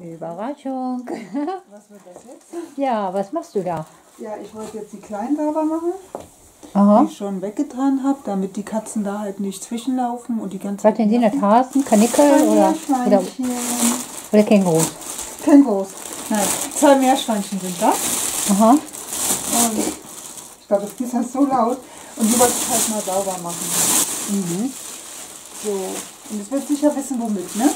Überraschung. Was wird das jetzt? Ja, was machst du da? Ja, ich wollte jetzt die kleinen sauber machen, die Aha. ich schon weggetan habe, damit die Katzen da halt nicht zwischenlaufen und die ganze Was denn sind das? Hasen, Kanickel oder, oder, oder Kängurus? Kängurus. Nein, zwei Meerschweinchen sind das. Aha. Und ich glaube, das ist halt so laut. Und die wollte ich halt mal sauber machen. Mhm. So. Und es wird sicher wissen, womit, ne?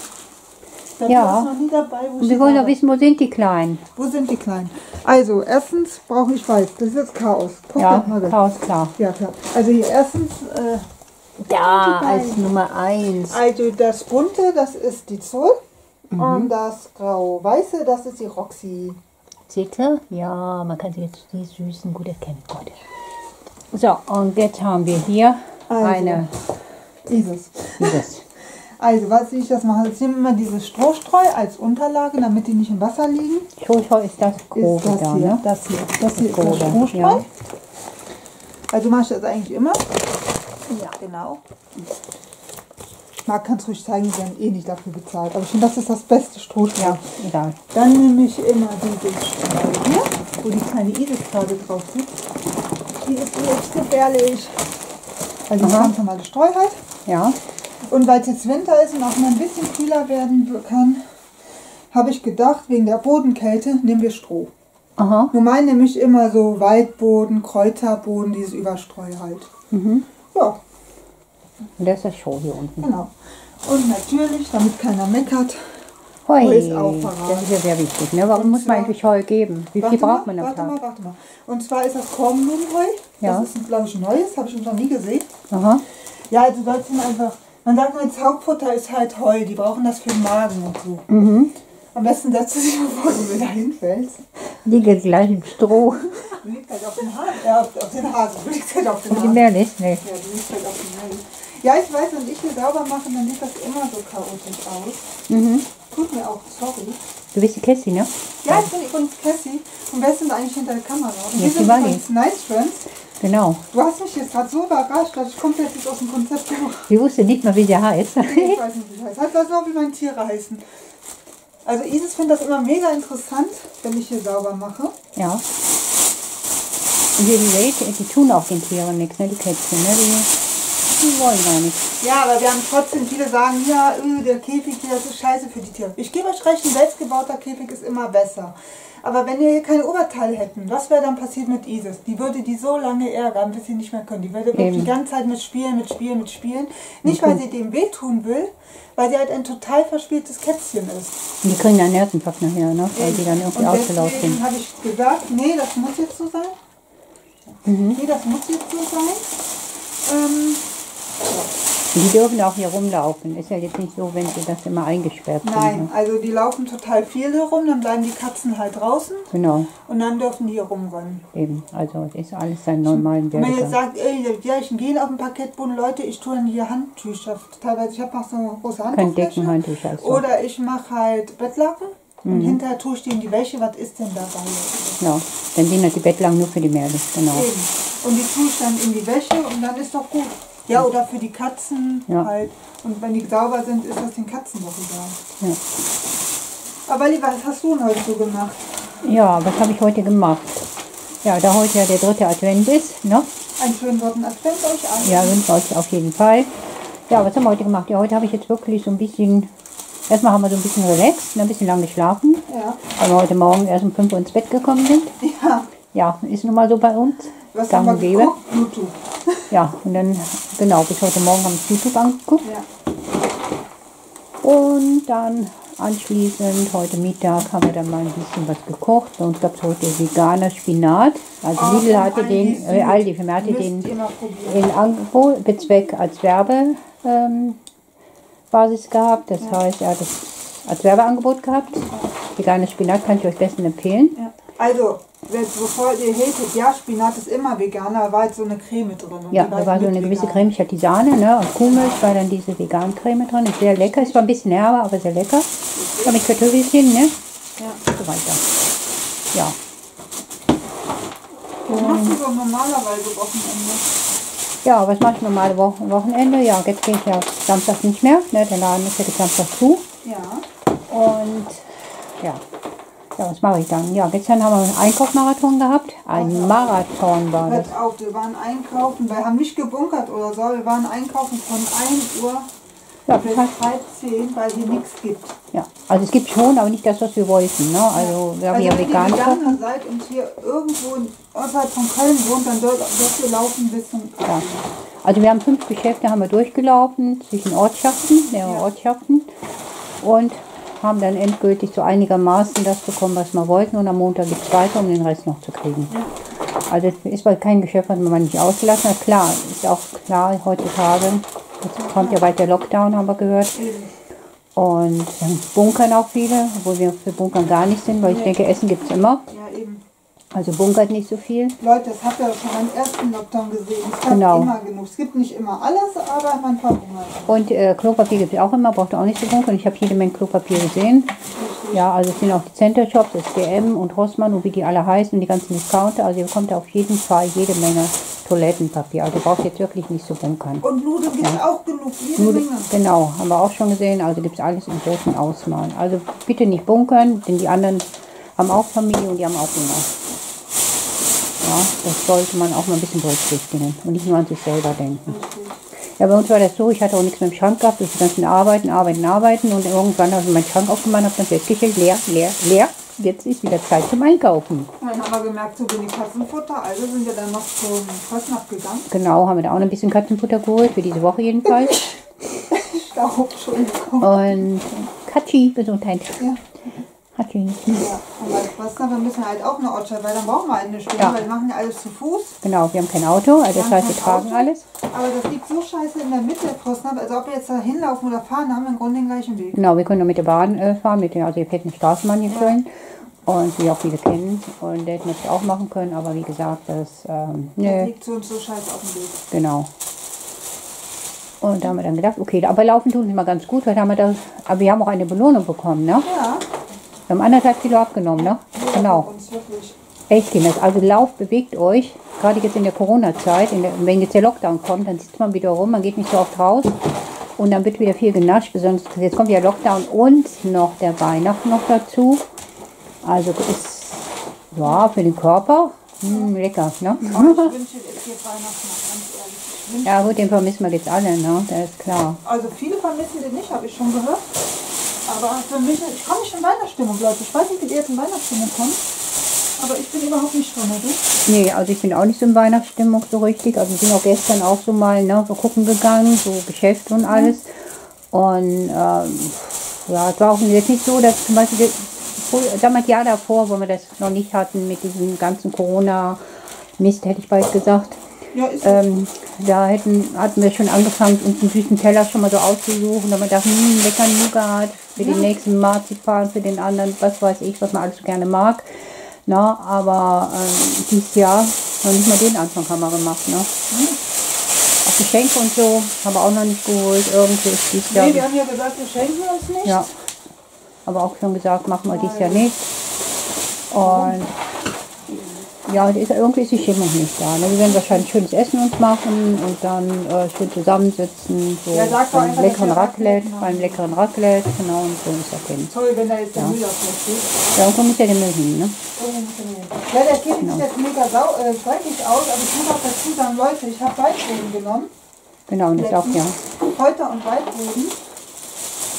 Da Ja. noch nie dabei, wo Und wir wollen doch wissen, wo sind die Kleinen? Wo sind die Kleinen? Also, erstens brauche ich weiß. Das ist jetzt Chaos. Guck Ja. Chaos klar. Ja, klar. Also hier erstens, äh, Ja, die als. Nummer eins. also das bunte, das ist die Zoll. Mhm. Und das grau-weiße, das ist die Roxy. Seht ihr? Ja, man kann sie jetzt die Süßen gut erkennen. Gut. So, und jetzt haben wir hier Also. eine, Dieses. dieses. Also, was ich das mache, ich nehme immer dieses Strohstreu als Unterlage, damit die nicht im Wasser liegen. Schulschau ist das Ist grobe das da, hier, ne? das hier, das hier ist das Strohstreu. ja. Also mache ich das eigentlich immer. Ja. Genau. Marc, kannst ruhig zeigen, wir werden eh nicht dafür bezahlt. Aber ich finde, das ist das beste Strohstreu. Ja, egal. Dann nehme ich immer dieses Streu hier, wo die kleine Iris gerade drauf sitzt. Die ist jetzt gefährlich. Also Aha. ganz normale Streu halt. Ja, Und weil es jetzt Winter ist und auch mal ein bisschen kühler werden kann, habe ich gedacht, wegen der Bodenkälte nehmen wir Stroh. aha. Normal nehme ich immer so Waldboden, Kräuterboden, dieses Überstreu halt. Mhm. Ja, Und das ist das Show hier unten. genau. Und natürlich, damit keiner meckert, Heu, Heu ist auch verraten. das ist ja sehr wichtig. Ne? Warum Und muss man zwar- eigentlich Heu geben? Wie viel braucht man am warte Tag? mal, warte mal. Und zwar ist das Kornblumenheu. Ja. Das ist, glaube ich, ein neues, habe ich noch nie gesehen. Aha. Ja, also sollst du einfach, man sagt, mal, das Hauptfutter ist halt Heu. Die brauchen das für den Magen und so. Mhm. Am besten setzt du dich, bevor du wieder hinfällst. Liege gleich im Stroh. Du liegst halt auf den Haaren. Ja, auf, auf den Hasen. Du liegst halt auf den Und die Hasen. mehr nicht? Nee. Ja, du liegst halt auf den Hasen. Ja, ich weiß, wenn ich hier sauber mache, dann sieht das immer so chaotisch aus. Mhm. Tut mir auch, sorry. Du bist die Cassie, ne? Ja, ich bin übrigens Cassie. Und wer ist denn eigentlich hinter der Kamera? Und Ja, wir sind übrigens Nice Friends. Genau. Du hast mich jetzt gerade so überrascht, dass ich komplett jetzt aus dem Konzept gebracht Sie wusste nicht mal, wie sie heißt. Ich weiß nicht, wie es heißt. Halt, weiß noch, wie meine Tiere heißen. Also Isis findet das immer mega interessant, wenn ich hier sauber mache. ja. Und die, die, die tun auch den Tieren nichts, ne? Die Kätzchen, ne? Die, die wollen gar nichts. Ja, aber wir haben trotzdem, viele sagen, ja, öh, der Käfig hier, das ist scheiße für die Tiere. Ich gebe euch recht, ein selbstgebauter Käfig ist immer besser. Aber wenn wir hier kein Oberteil hätten, was wäre dann passiert mit Isis? Die würde die so lange ärgern, bis sie nicht mehr können. Die würde wirklich Eben. die ganze Zeit mit Spielen, mit Spielen, mit Spielen. Nicht, weil sie dem wehtun will, weil sie halt ein total verspieltes Kätzchen ist. Und die kriegen dann Nervenpack nachher, ne? Weil die dann irgendwie ausgelaufen sind. habe ich gesagt, nee, das muss jetzt so sein. Mhm. Nee, das muss jetzt so sein. Ähm, Und die dürfen auch hier rumlaufen. Ist ja jetzt nicht so, wenn sie das immer eingesperrt sind. nein, Ne? also die laufen total viel herum, dann bleiben die Katzen halt draußen Genau, und dann dürfen die hier rumrennen. eben. Also es ist alles seinen normalen Und wenn ihr jetzt sagt, ey, ja, ich gehe auf den Parkettboden, Leute, ich tue dann hier Handtücher. Teilweise, ich habe noch so eine große Handtuchfläche. dicken Handtücher. Also. Oder ich mache halt Bettlaken Mhm. und hinterher tue ich die in die Wäsche. Was ist denn dabei? Ja, dann dienen halt die Bettlagen nur für die Mädels, genau. Eben. Und die tue ich dann in die Wäsche und dann ist doch gut. Ja, oder für die Katzen Ja. halt. Und wenn die sauber sind, ist das den Katzen doch egal. Ja. Aber lieber, was hast du denn heute so gemacht? Ja, was habe ich heute gemacht? Ja, da heute ja der dritte Advent ist, ne? Einen schönen dritten Advent euch allen. Ja, wünsche euch auf jeden Fall. Ja, was haben wir heute gemacht? Ja, heute habe ich jetzt wirklich so ein bisschen, erstmal haben wir so ein bisschen relaxed, ne, ein bisschen lang geschlafen, Ja. weil wir heute Morgen erst um 5 Uhr ins Bett gekommen sind. Ja. Ja, ist nun mal so bei uns. Was Gang haben wir geguckt? Bluetooth. Ja, und dann, genau, bis heute Morgen haben wir YouTube angeguckt. Ja. Und dann anschließend, heute Mittag, haben wir dann mal ein bisschen was gekocht. Bei uns gab es heute veganer Spinat. Also Oh, Lidl hatte den, äh, Aldi, für mich hatte den in Angebot, Bezweck als Werbebasis ähm, gehabt. Das heißt, er hat es als Werbeangebot gehabt. Veganes Spinat kann ich euch besten empfehlen. Ja. Also, bevor ihr hatet, ja, Spinat ist immer veganer, da war jetzt so eine Creme drin. und Ja, da halt war so eine gewisse vegan. Creme. Ich hatte die Sahne ne, und Kuhmilch, war dann diese vegan-Creme drin. Ist sehr lecker. Es war ein bisschen herber, aber sehr lecker. Ja, mit Kartoffelchen, ne? Ja. Und so weiter. Ja. Was machst du so normalerweise Wochenende? Ja, was mache ich normale Wo Wochenende? Ja, jetzt gehe ich ja Samstag nicht mehr. Ne? Der Laden ist ja die Samstag zu. Ja. Und was mache ich dann? Ja, gestern haben wir einen Einkaufmarathon gehabt. Ein Marathon war das. Hört auf, wir waren einkaufen, wir haben nicht gebunkert oder so, wir waren einkaufen von 1 Uhr Ja, bis halb 10, weil hier nichts gibt. Ja, also es gibt schon, aber nicht das, was wir wollten. Ne? Also wir haben Also ja wenn vegan gekocht. seid und hier irgendwo außerhalb von Köln wohnt, dann dürft ihr laufen bis zum Ja. Also wir haben fünf Geschäfte haben wir durchgelaufen zwischen Ortschaften, mehrere Ja. Ortschaften und haben dann endgültig so einigermaßen das bekommen, was wir wollten und am Montag geht es weiter, um den Rest noch zu kriegen. Also es ist bei kein Geschäft, was man nicht ausgelassen hat. Klar, ist auch klar heutzutage, jetzt kommt ja bald der Lockdown, haben wir gehört. Und dann bunkern auch viele, obwohl wir für Bunkern gar nicht sind, weil ich denke, Essen gibt es immer. Ja, eben. Also bunkert nicht so viel. Leute, das habt ihr schon beim ersten Lockdown gesehen. Es gab Genau. immer genug. Es gibt nicht immer alles, aber man verhungert. Und äh, Klopapier gibt es auch immer, braucht ihr auch nicht so bunkern. Ich habe jede Menge Klopapier gesehen. Ja, also es sind auch die Center Shops, das DM und Rossmann und wie die alle heißen und die ganzen Discounter. Also ihr bekommt auf jeden Fall jede Menge Toilettenpapier. Also ihr braucht jetzt wirklich nicht so bunkern. Und Nudeln gibt es auch genug, jede Nur, Menge. genau, haben wir auch schon gesehen. Also gibt es alles in großen Ausmaßen. Also bitte nicht bunkern, denn die anderen haben auch Familie und die haben auch Hunger. Ja, das sollte man auch mal ein bisschen berücksichtigen und nicht nur an sich selber denken. Ja, bei uns war das so, ich hatte auch nichts mehr im Schrank gehabt, durch die ganzen Arbeiten, Arbeiten, Arbeiten und irgendwann habe ich meinen Schrank aufgemacht und habe dann festgestellt, leer, leer, leer. Jetzt ist wieder Zeit zum Einkaufen. Und dann haben wir gemerkt, so wenig Katzenfutter. Also sind wir dann noch zum Fressnapf gegangen. Genau, haben wir da auch noch ein bisschen Katzenfutter geholt, für diese Woche jedenfalls. Staub, Entschuldigung. Und Katschi, Gesundheit. Ja. Katschi. Ja, und bei müssen wir halt auch eine Ortschaft, weil dann brauchen wir halt eine Stunde, Ja. weil wir machen ja alles zu Fuß. Genau, wir haben kein Auto, also das Wir heißt, wir tragen Auto. alles. Aber das liegt so scheiße in der Mitte, Fressnapf. Also ob wir jetzt da hinlaufen oder fahren, haben wir im Grunde den gleichen Weg. Genau, wir können nur mit der Bahn äh, fahren, mit der, also ihr fährt eine Straßenbahn hier in Köln. Und wie auch viele kennen. Und der hätten wir das auch machen können, aber wie gesagt, das, ähm, Das liegt so und so scheiße auf dem Weg. genau. Und da haben wir dann gedacht, okay, aber laufen tun wir mal ganz gut, weil haben wir das, aber wir haben auch eine Belohnung bekommen, ne? Ja, Wir haben anderthalb Kilo abgenommen, ne? Genau. uns wirklich. Echt, Kinders. Also lauft, bewegt euch. Gerade jetzt in der Corona-Zeit, wenn jetzt der Lockdown kommt, dann sitzt man wieder rum, man geht nicht so oft raus. Und dann wird wieder viel genascht, besonders jetzt kommt ja Lockdown und noch der Weihnachten noch dazu. Also ist, ja, für den Körper hm, lecker, ne? Ich wünsche, geht Weihnachten ganz ehrlich. Ja gut, den vermissen wir jetzt alle, ne? Das ist klar. also viele vermissen den nicht, habe ich schon gehört. Aber für mich, ich komme nicht in Weihnachtsstimmung, Leute. Ich weiß nicht, wie ihr jetzt in Weihnachtsstimmung kommt. Aber ich bin überhaupt nicht drin, du? Nee, also ich bin auch nicht so in Weihnachtsstimmung so richtig. Also wir sind auch gestern auch so mal ne, so gucken gegangen, so Geschäfte und alles. Und ähm, ja, es war auch jetzt nicht so, dass zum Beispiel damals Jahr davor, wo wir das noch nicht hatten mit diesem ganzen Corona-Mist, hätte ich bald gesagt. Ja, ist Ähm, da hätten, hatten wir schon angefangen, uns einen süßen Teller schon mal so auszusuchen. Da haben wir gedacht, hm, lecker Nougat für den nächsten Marzipan, für den anderen, was weiß ich, was man alles so gerne mag. Na, aber ähm, dieses Jahr noch nicht mal den Anfang haben wir gemacht. Ne? Auch Geschenke und so haben wir auch noch nicht geholt. Irgendwie ist dieses Jahr. Nee, wir haben ja gesagt, wir schenken uns nicht. Ja. Aber auch schon gesagt, machen wir dieses Jahr nicht. Und ja, ist, irgendwie ist die Stimmung nicht da. Ne? Wir werden wahrscheinlich schönes Essen uns machen und dann äh, schön zusammensitzen. So Ja, sag beim einfach, leckeren dass Raclette, beim leckeren Raclette, genau, und so ist das hin. Sorry, wenn da jetzt der Müll auf. Ja, und so muss ja der Müll hin, ne? Ja, der Käfig sieht jetzt mega sau äh, dreckig aus, aber ich muss auch dazu sagen, Leute, ich habe Waldboden genommen. Genau, und ist auch, ja. Heute und Waldboden.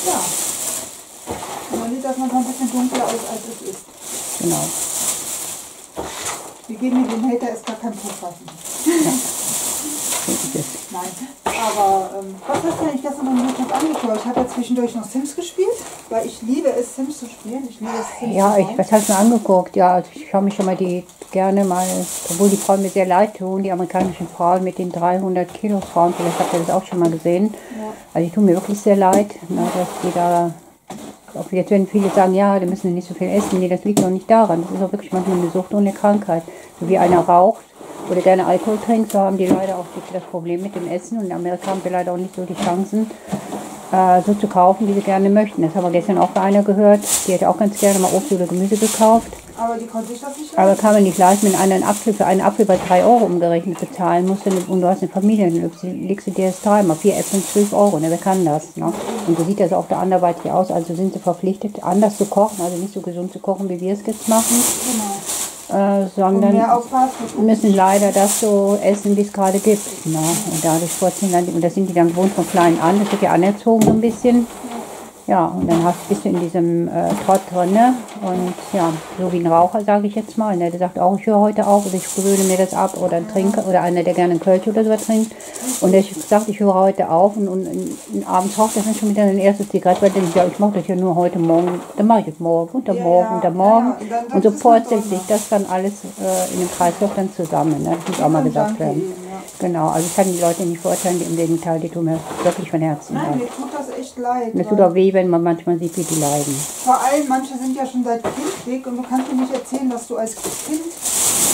Ja. Und man sieht das manchmal ein bisschen dunkler aus, als es ist. Genau. Wir geben den Hater ist gar kein es. Nein. Aber ähm, was hast du eigentlich gestern beim YouTube angeschaut? Ich habe ja zwischendurch noch Sims gespielt, weil ich liebe es, Sims zu spielen. Ich liebe es, Sims Ja, zu ich, was hast du mir angeguckt? Ja, also ich schaue mich schon mal die gerne mal, obwohl die Frauen mir sehr leid tun, die amerikanischen Frauen mit den 300 Kilo Frauen, vielleicht habt ihr das auch schon mal gesehen. Also die tun mir wirklich sehr leid, ne, dass die da, auch jetzt werden viele sagen, ja, die müssen nicht so viel essen. Nee, das liegt doch nicht daran. Das ist auch wirklich manchmal eine Sucht und eine Krankheit. So wie einer raucht oder gerne Alkohol trinkt, so haben die leider auch das Problem mit dem Essen. Und in Amerika haben wir leider auch nicht so die Chancen. Äh, so zu kaufen, wie sie gerne möchten. Das haben wir gestern auch bei einer gehört. Die hätte auch ganz gerne mal Obst oder Gemüse gekauft. Aber die konnte ich das nicht Aber kann man nicht leisten, wenn einer einen Apfel für einen Apfel bei 3 Euro umgerechnet bezahlen muss und du hast eine Familie, dann legst du dir das dreimal, vier Äpfel 12 Euro, ne? wer kann das? Ne? Und so sieht das auch da anderweitig aus, also sind sie verpflichtet, anders zu kochen, also nicht so gesund zu kochen, wie wir es jetzt machen, Genau. Äh, sondern müssen leider das so essen, wie es gerade gibt. Ne? Und dadurch vorziehen dann, und das sind die dann gewohnt von klein an, das wird ja anerzogen so ein bisschen. Ja, und dann hast, bist du in diesem äh, Trott drin, ne? Und ja, so wie ein Raucher, sage ich jetzt mal. Ne? Der sagt auch, ich höre heute auf oder ich gewöhne mir das ab oder trinke oder einer, der gerne einen Kölsch oder so trinkt. Und der sagt, ich höre heute auf und, und, und abends raucht er dann schon wieder eine erste Zigarette, weil der denkt, ja, ich mache das ja nur heute Morgen, dann mache ich es morgen und dann Ja, morgen und dann morgen. ja. Und dann- Und so fortsetzt sich das dann alles äh, in dem Kreislauf dann zusammen. Ne? Das muss auch mal gesagt werden. Genau, also ich kann die Leute nicht verurteilen, die im Gegenteil, die tun mir wirklich von Herzen Nein, leid. mir tut das echt leid. Weil- tut auch weh, wenn man manchmal sieht, wie die leiden. Vor allem, manche sind ja schon seit Kindweg und du kannst mir nicht erzählen, dass du als Kind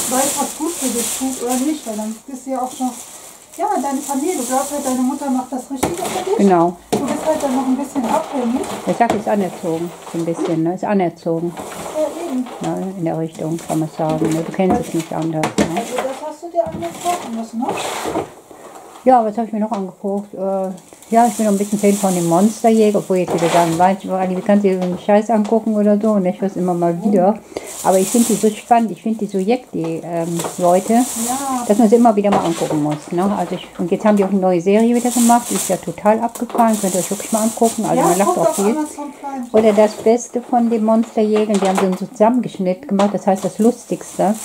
weißt, was gut für dich tut oder nicht, weil dann bist du ja auch schon, ja, deine Familie, du glaubst halt, deine Mutter macht das Richtige für dich. Genau. Du bist halt dann noch ein bisschen abhängig. Der Sack ist anerzogen, so ein bisschen, ne? ist anerzogen. Ne? in der Richtung, kann man sagen. Ne? Du kennst es nicht anders. Ne? Also das hast du dir angeguckt und was noch? Ja, was habe ich mir noch angeguckt? Äh, ja, ich bin noch ein bisschen Fan von dem Monsterjäger, obwohl jetzt wieder sagen, Ali, wie kannst du dir so einen Scheiß angucken oder so? Und ich weiß immer mal wieder. Aber ich finde die so spannend, ich finde die so jeck, die ähm, Leute, Ja. dass man sie immer wieder mal angucken muss. Ne? Also ich, und jetzt haben die auch eine neue Serie wieder gemacht, die ist ja total abgefahren, könnt ihr euch wirklich mal angucken. Also ja, man lacht auch viel. Oder das Beste von den Monsterjägern, die haben so einen Zusammengeschnitt gemacht, das heißt das Lustigste.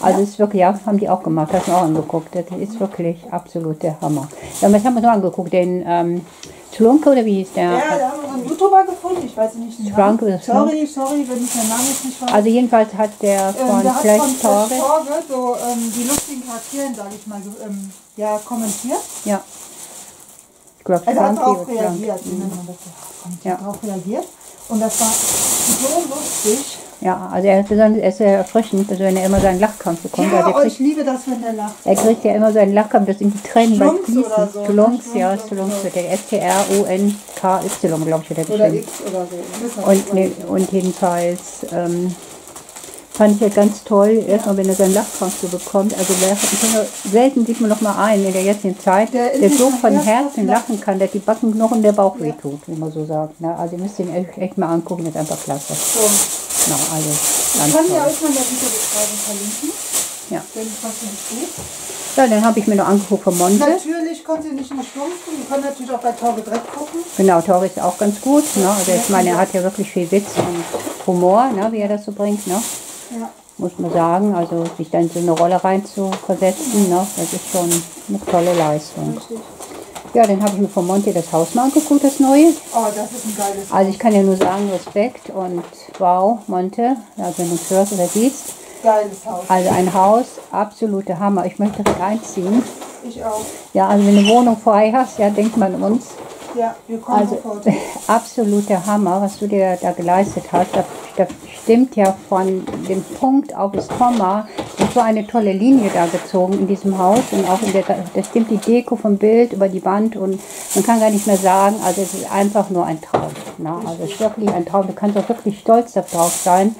Also ist wirklich, ja, haben die auch gemacht, hast du auch angeguckt. Das ist wirklich absolut der Hammer. Ja, was haben wir so angeguckt? Den ähm, Slunke oder wie hieß der? Ja, da haben wir einen YouTuber gefunden, ich weiß nicht den Namen. oder? Sorry, sorry, wenn ich den Namen jetzt nicht weiß. Also jedenfalls hat der Ähm, von der hat Flash von Torge so ähm, die lustigen Charaktere, sage ich mal, ähm, ja, kommentiert. ja. Ich glaube, Also hat auch reagiert. das? Ja, Ja. Hat auch reagiert. Und das war so lustig. Ja, also er ist, besonders, er ist sehr erfrischend, also wenn er immer seinen Lachkampf bekommt. Ja, also er, oh, ich kriegt, liebe das, wenn der lacht. er kriegt ja immer seinen Lachkampf, das sind die Tränen Schlunks Fließen. oder so, ne? Schlunks, ja, so. der S-T-R-O-N-K-Y, glaube ich, hat er Oder geschrieben. X oder so. Und, ne, und jedenfalls ähm, fand ich ja ganz toll, erstmal wenn er seinen Lachkampf so bekommt, also selten sieht man noch mal einen in der jetzigen Zeit, Der der, so von Herzen lachen. kann, dass die Backenknochen der Bauch wehtut, wie man so sagt. Ne? Also ihr müsst ihn echt, echt mal angucken, das ist einfach klasse. So. No, also Ich kann ja euch mal in der Videobeschreibung verlinken. Ja. Wenn was nicht ja, dann habe ich mir noch angeguckt von Monte. Natürlich könnt ihr nicht nur schlumpfen, ihr könnt natürlich auch bei Tauge direkt gucken. Genau, Tori ist auch ganz gut. Ne? Also ich meine, er hat ja wirklich viel Witz und Humor, ne? wie er das so bringt. Ne? Ja. muss man sagen. Also sich dann in so eine Rolle rein zu versetzen, ne, das ist schon eine tolle Leistung. Richtig. Ja, dann habe ich mir von Monte das Haus mal angeguckt, das neue. Oh, das ist ein geiles Also ich kann ja nur sagen, Respekt und wow, Monte, also wenn du es hörst oder siehst. Geiles Haus. Also ein Haus, absolute Hammer. Ich möchte direkt einziehen. Ich auch. Ja, also wenn du eine Wohnung frei hast, ja, denkt man an uns. Ja, wir kommen Also sofort. absoluter Hammer, was du dir da geleistet hast. Das, das stimmt ja von dem Punkt auf das Komma. Und so eine tolle Linie da gezogen in diesem Haus und auch in der, das stimmt die Deko vom Bild über die Wand und man kann gar nicht mehr sagen, also es ist einfach nur ein Traum. Ne? Also es ist wirklich ein Traum. Du kannst auch wirklich stolz darauf sein,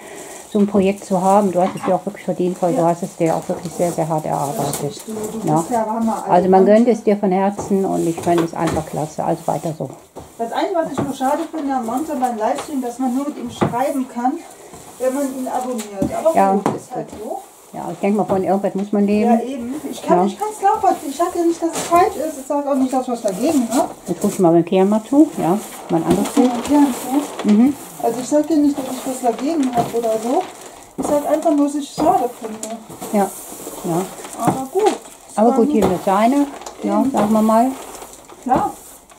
so ein Projekt zu haben. Du hast es dir auch wirklich verdient, weil du hast es dir auch wirklich sehr, sehr hart erarbeitet. Du, du Ja. ja Hammer. Also man gönnt es dir von Herzen und ich finde es einfach klasse. Also weiter so. Das Einzige, was ich nur schade finde am Monte beim Livestream, dass man nur mit ihm schreiben kann, wenn man ihn abonniert. Aber Ja, gut, ist halt so. Ja, ich denke mal, von irgendwas muss man leben. Ja, eben. Ich kann Ja. es nachvollziehen. Ich sage ja nicht, dass es falsch ist. Ich sage auch nicht, dass was dagegen habe. Jetzt guck ich mal beim Kehren mal zu. Ja, mein anderes Bild. Mhm. Also ich sage ja nicht, dass ich was dagegen habe oder so. Ich sage einfach nur, dass ich es schade finde. Ja, ja. Aber gut. Aber gut, jedem das seine. Ja, sagen wir mal. Klar.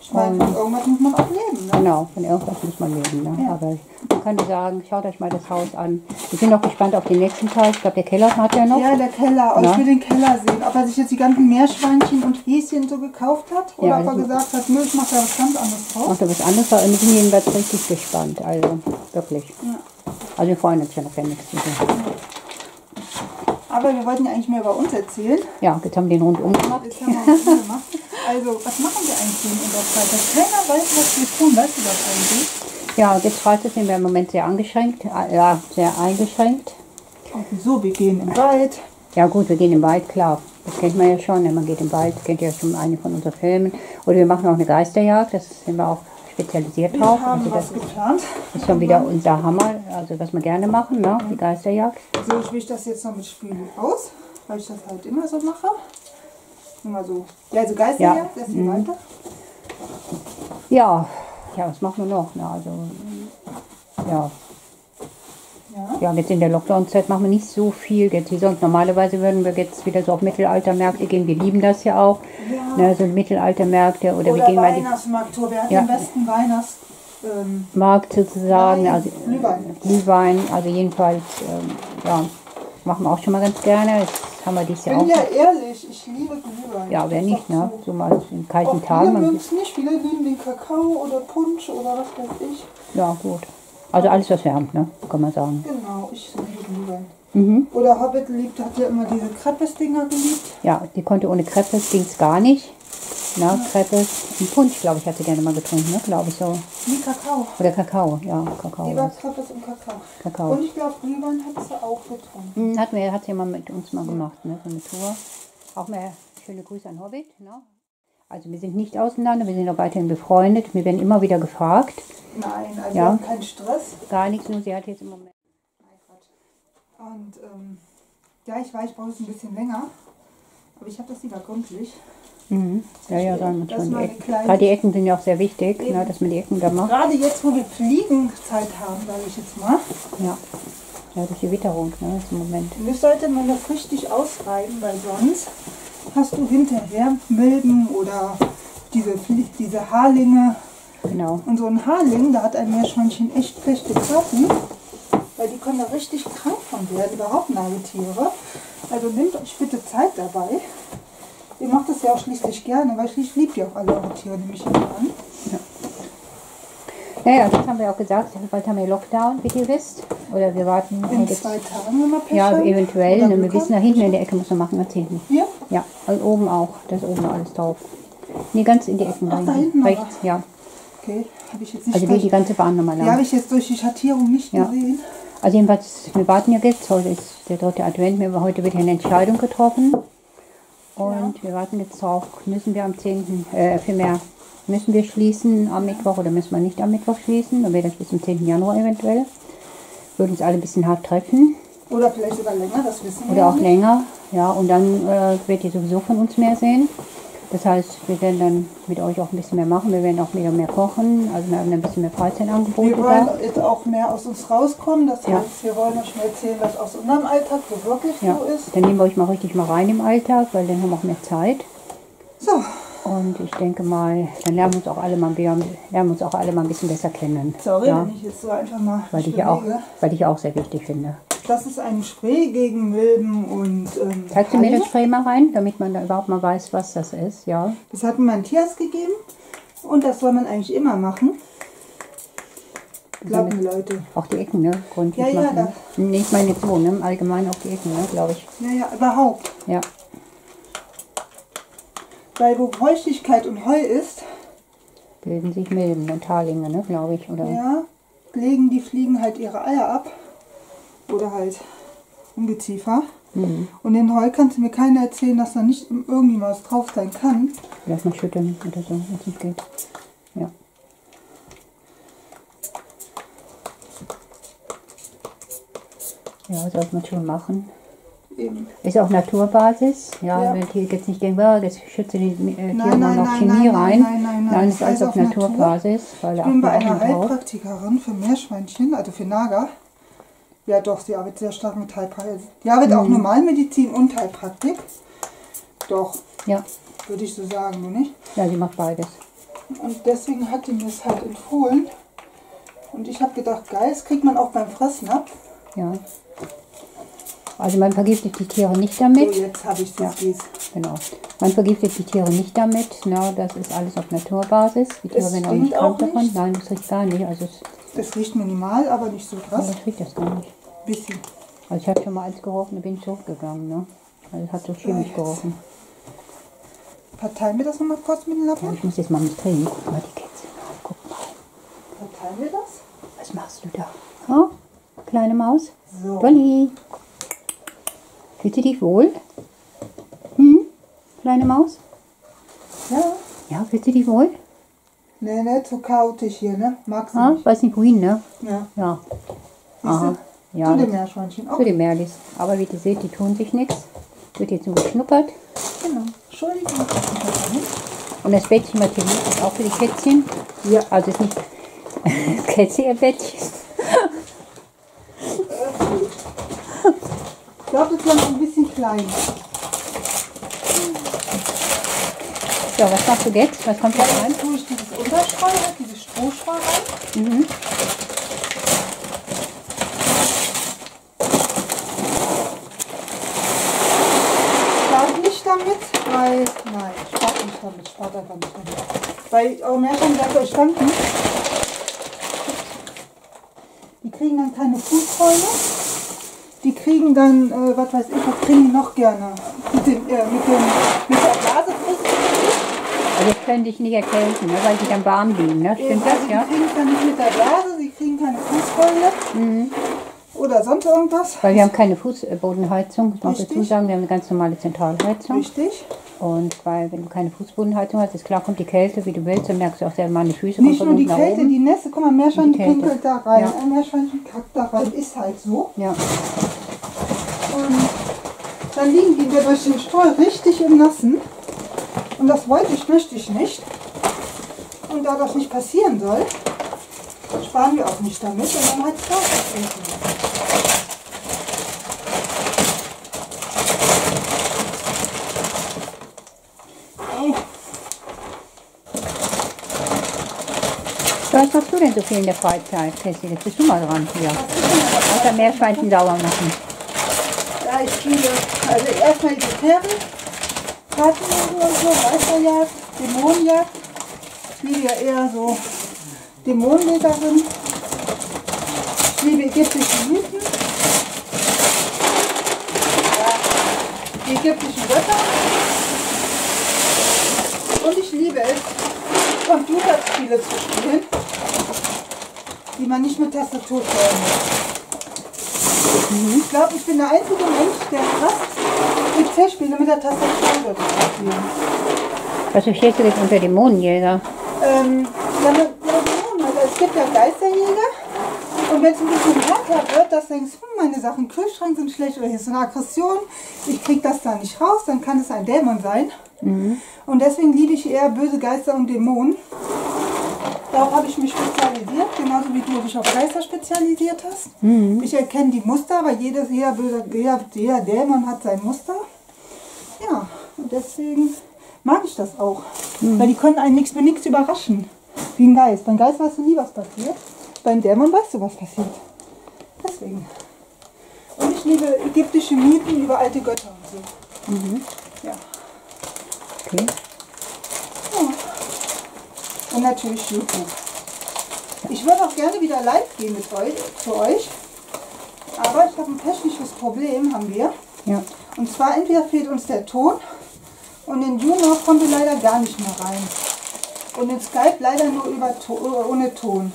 Ich meine, Und- irgendwas muss man auch leben. Ne? Genau, von irgendwas muss man leben. Ne? Ja. Aber man kann nur sagen, schaut euch mal das Haus an. Wir sind auch gespannt auf den nächsten Teil. Ich glaube, der Keller hat ja noch. Ja, der Keller. Und Ja. ich will den Keller sehen. Ob er sich jetzt die ganzen Meerschweinchen und Häschen so gekauft hat oder Ja, ob er gesagt hat, nö, ich mache da was ganz anderes draus. Macht er was anderes. Wir sind jedenfalls richtig gespannt. Also wirklich. Also wir freuen uns ja noch, wenn nichts zu tun. Aber wir wollten ja eigentlich mehr über uns erzählen. Ja, jetzt haben wir den rundum gemacht. Das haben wir gemacht. Also, was machen wir eigentlich in der Zeit? Dass keiner weiß, was wir tun. Weißt du das eigentlich? Ja, jetzt Freizeit sind wir im Moment sehr eingeschränkt. äh, Ja, sehr eingeschränkt. Oh, wieso? Wir gehen im Wald. Ja gut, wir gehen im Wald, klar. Das kennt man ja schon. Man geht im Wald, kennt ja schon eine von unseren Filmen. Oder wir machen auch eine Geisterjagd, das sind wir auch spezialisiert Wir drauf. haben Also das geplant. ist schon wieder unser Hammer, also was wir gerne machen, ne? die Geisterjagd. So, ich wische das jetzt noch mit Spüli aus, weil ich das halt immer so mache. Immer so. Ja, also Geisterjagd, Ja. lässt sie weiter. Ja, ja, was machen wir noch? Ne? Also, ja, Ja. ja, jetzt in der Lockdown-Zeit machen wir nicht so viel. Jetzt wie sonst. Normalerweise würden wir jetzt wieder so auf Mittelaltermärkte gehen. Wir lieben das ja auch. Ja. Ne, so Mittelaltermärkte oder, wir Oder gehen mal Weihnachtsmarkttour. Wer hat Ja. den besten Weihnachts... Ähm, Markt sozusagen. Wein, also, Glühwein. Glühwein, also jedenfalls, ähm, ja, machen wir auch schon mal ganz gerne. Jetzt haben wir ich Jahr bin auch. ja ehrlich, ich liebe Glühwein. Ja, wer Ich nicht, ne? so. So mal in kalten Auch Tagen. viele mögen es nicht, viele lieben den Kakao oder Punsch oder was weiß ich. Ja, gut. Also alles, was wärmt, ne? Kann man sagen. Genau, ich liebe. Mhm. Oder Hobbit liebt, hat ja immer diese Kreppes-Dinger geliebt. Ja, die konnte ohne Crepes, ging's gar nicht. Na, Crepes. Und Punsch, glaube ich, hat sie gerne mal getrunken, ne? Glaube ich so. Wie Kakao. Oder Kakao, ja, Kakao. Lieber. Kreppes und Kakao. Kakao. Und ich glaube, Glühwein hat sie auch getrunken. Hm, Hat, mir, hat sie mal mit uns mal gemacht, ne? So eine Tour. Auch mal schöne Grüße an Hobbit, ne? Also wir sind nicht auseinander, wir sind auch weiterhin befreundet. Wir werden immer wieder gefragt. Nein, also Ja. keinen Stress. Gar nichts, nur sie hat jetzt im Moment. Und ähm, ja, ich weiß, ich brauche es ein bisschen länger. Aber ich habe das lieber gründlich. Mhm. Ja, ja, sagen wir schon. Die Ecken. Gerade die Ecken sind ja auch sehr wichtig, ne, dass man die Ecken da macht. Gerade jetzt, wo wir Fliegenzeit haben, sage ich jetzt mal. Ja. Ja, durch die Witterung, ne, ist im Moment. Und das sollte man das richtig ausreiben, weil sonst hast du hinterher Milben oder diese, Flie- diese Haarlinge. Genau. Und so ein Haarling, da hat ein Meerschweinchen echt schlechte Karten, weil die können da richtig krank von werden, überhaupt Nagetiere. Also nehmt euch bitte Zeit dabei. Ihr macht das ja auch schließlich gerne, weil schließlich liebt ihr auch alle eure Tiere, nehme ich immer an. Ja, ja, das haben wir auch gesagt. Bald haben wir Lockdown, wie ihr wisst. Oder wir warten. In zwei Tagen, wir Pech ja, eventuell. Ne, wir wissen, da hinten in der Ecke muss man machen, ganz hinten. Hier? Ja, also oben auch. Da ist oben alles drauf. Nee, ganz in die Ecken. Ach, da hinten Rechts, ja. Okay, habe ich jetzt nicht Also wie die ganze Bahn nochmal Die habe lang. ich jetzt durch die Schattierung nicht Ja. gesehen. Also jedenfalls, wir warten ja jetzt. Heute ist der dritte Advent. Wir- Heute wird ja eine Entscheidung getroffen. Und wir warten jetzt drauf. Müssen wir am 10., äh, vielmehr, müssen wir schließen am Mittwoch oder müssen wir nicht am Mittwoch schließen? Dann wird das bis zum 10. Januar eventuell. Würde uns alle ein bisschen hart treffen. Oder vielleicht sogar länger, das wissen wir Oder auch nicht. länger. Ja, und dann äh, werdet ihr sowieso von uns mehr sehen. Das heißt, wir werden dann mit euch auch ein bisschen mehr machen. Wir werden auch wieder mehr kochen. Also wir haben ein bisschen mehr Freizeitangebote Wir wollen da. jetzt auch mehr aus uns rauskommen. Das Ja. heißt, wir wollen euch mal erzählen, was aus unserem Alltag so wirklich Ja, so ist. dann nehmen wir euch mal richtig mal rein im Alltag, weil dann haben wir auch mehr Zeit. So, Und ich denke mal, dann lernen wir uns auch alle mal, wir lernen uns auch alle mal ein bisschen besser kennen. sorry, ja, wenn ich jetzt so einfach mal weil ich ja auch, weil ich auch sehr wichtig finde. Das ist ein Spray gegen Milben und ähm, Zeigst du mir das Spray mal rein, damit man da überhaupt mal weiß, was das ist? Ja. Das hat mir mein Tierarzt gegeben und das soll man eigentlich immer machen. Glaubt mir, Leute. Auch die Ecken, ne? Gründlich Ja, ja, machen. ne? Nee, ich meine jetzt so, ne? Allgemein auch die Ecken, ne? Glaube ich. Ja, ja, überhaupt. Ja. Weil wo Feuchtigkeit und Heu ist, Bilden sich Milben und Tarlinge, ne? Glaube ich. Oder? ja, legen die Fliegen halt ihre Eier ab. Oder halt Ungeziefer. Mhm. Und in Heu kannst du mir keiner erzählen, dass da nicht irgendwie was drauf sein kann. Lass mal schütteln oder so, wenn es nicht geht. Ja. Ja, sollte man schon machen. Eben. Ist auch Naturbasis. Ja, Ja. wenn die jetzt nicht denken, oh, jetzt schütze die äh, Nein, nein, noch nein, Chemie nein, rein. nein, nein, nein. ist Das alles ist auf auf Natur. Naturbasis. Da Ich bin bei einer. Heilpraktikerin für Meerschweinchen, also für Nager. Ja doch, sie arbeitet sehr stark mit Heilpraktik. Die arbeitet Mhm. auch Normalmedizin und Heilpraktik. Doch, Ja. würde ich so sagen, du nicht? ja, sie macht beides. Und deswegen hat die mir es halt empfohlen. Und ich habe gedacht, geil, das kriegt man auch beim Fressen ab. Ja. Also man vergiftet die Tiere nicht So, damit. jetzt habe ich das Gieß. Genau. Man vergiftet die Tiere nicht damit. Na, das ist alles auf Naturbasis. Die Tiere werden auch nicht krank davon. Nein, das riecht gar nicht. Also es, Das riecht minimal, aber nicht so krass. das riecht das gar nicht. Bisschen. Also ich habe schon mal eins gerochen, da bin ich hochgegangen. Ne? Also es hat so chemisch gerochen. Verteilen wir das nochmal kurz mit dem Ja, Lappen? ich muss jetzt mal mit drehen. Guck mal die Kätzchen an. Guck mal. Verteilen wir das? Was machst du da? Oh, kleine Maus. So. Dolly. Fühlst du dich wohl? Hm? Kleine Maus? Ja. Ja, fühlst du dich wohl? Nee, nicht so chaotisch hier, ne? Magst du Ah, nicht? weiß nicht wohin, ne? Ja. Ja. Aha. Ja, Zu das- Meerschweinchen. Für Okay, die Merlis. Aber wie ihr seht, die tun sich nichts. Wird jetzt nur geschnuppert. genau. Entschuldigung. Und das Bettchen Mathilde ist auch für die Kätzchen. Ja. Also ist nicht Kätzchen ihr Bettchen. Ich glaube, das noch ein bisschen klein. So, was machst du jetzt? Was kommt jetzt rein? Dann tue ich dieses Unterstreu, rein, dieses Strohstreu rein. Mhm. Spart nicht damit, weil, nein, spart nicht damit, spart einfach nicht damit. Weil eure Meerschweinwerke euch danken. Die kriegen dann keine Fußräume. Die kriegen dann, äh, was weiß ich, was kriegen die noch gerne? Mit, dem, äh, mit, dem, mit der Blase Also jetzt können sich nicht erkälten, ne, weil sie dann warm liegen. Ne? Stimmt also das, die ja? kriegen es dann nicht mit der Blase, sie kriegen keine Fußräume. Oder sonst irgendwas. Weil wir haben keine Fußbodenheizung, muss man Richtig. dazu sagen. Wir haben eine ganz normale Zentralheizung. Richtig. Und weil, wenn du keine Fußbodenheizung hast, ist klar, kommt die Kälte, wie du willst, dann merkst du auch selber, meine Füße Nicht nur die Kälte, die Nässe, guck mal, Meerschwein Die Kälte. pinkelt da rein, Ja. ein Meerschweinchen kackt da rein, ist halt so. Ja, Und dann liegen die da durch den Streu richtig im Nassen. Und das wollte ich, möchte ich nicht. Und da das nicht passieren soll, sparen wir auch nicht damit, sondern halt Klar Was machst du denn so viel in der Freizeit, Cassie? Jetzt bist du mal dran hier. Außer Meerschweinchen sauer machen. Ja, ich spiele, also erstmal die Pferde, Kartenjagd und so, Meisterjagd, Dämonenjagd. Ich liebe ja eher so Dämonenlegerin. Ich liebe ägyptische Mythen. Ja, die ägyptischen Götter. Und ich liebe es, Computerspiele zu spielen, die man nicht mit Tastatur steuern muss. Ich glaube, ich bin der einzige Mensch, der fast PC-Spiele mit der Tastatur würde spielen. Was verstehst du jetzt unter Dämonenjäger? Ähm, ja, mit, ja, Dämonen, also es gibt ja Geisterjäger. Und wenn es ein bisschen härter wird, dass du denkst, hm, meine Sachen im Kühlschrank sind schlecht oder hier ist so eine Aggression, ich krieg das da nicht raus, dann kann es ein Dämon sein. Und deswegen liebe ich eher böse Geister und Dämonen. Darauf habe ich mich spezialisiert, genauso wie du dich auf Geister spezialisiert hast. Ich erkenne die Muster, weil jeder, böse, jeder, jeder Dämon hat sein Muster. Ja, und deswegen mag ich das auch. Weil die können einen nichts mit nichts überraschen. Wie ein Geist. Beim Geist weißt du nie, was passiert. Beim Dämon weißt du, was passiert. Deswegen. Und ich liebe ägyptische Mythen über alte Götter und so. Ja. Okay. Und natürlich YouTube. Ich würde auch gerne wieder live gehen mit euch, zu euch. Aber ich habe ein technisches Problem, haben wir. Ja. Und zwar entweder fehlt uns der Ton und in Juno kommen wir leider gar nicht mehr rein. Und in Skype leider nur über äh, ohne Ton.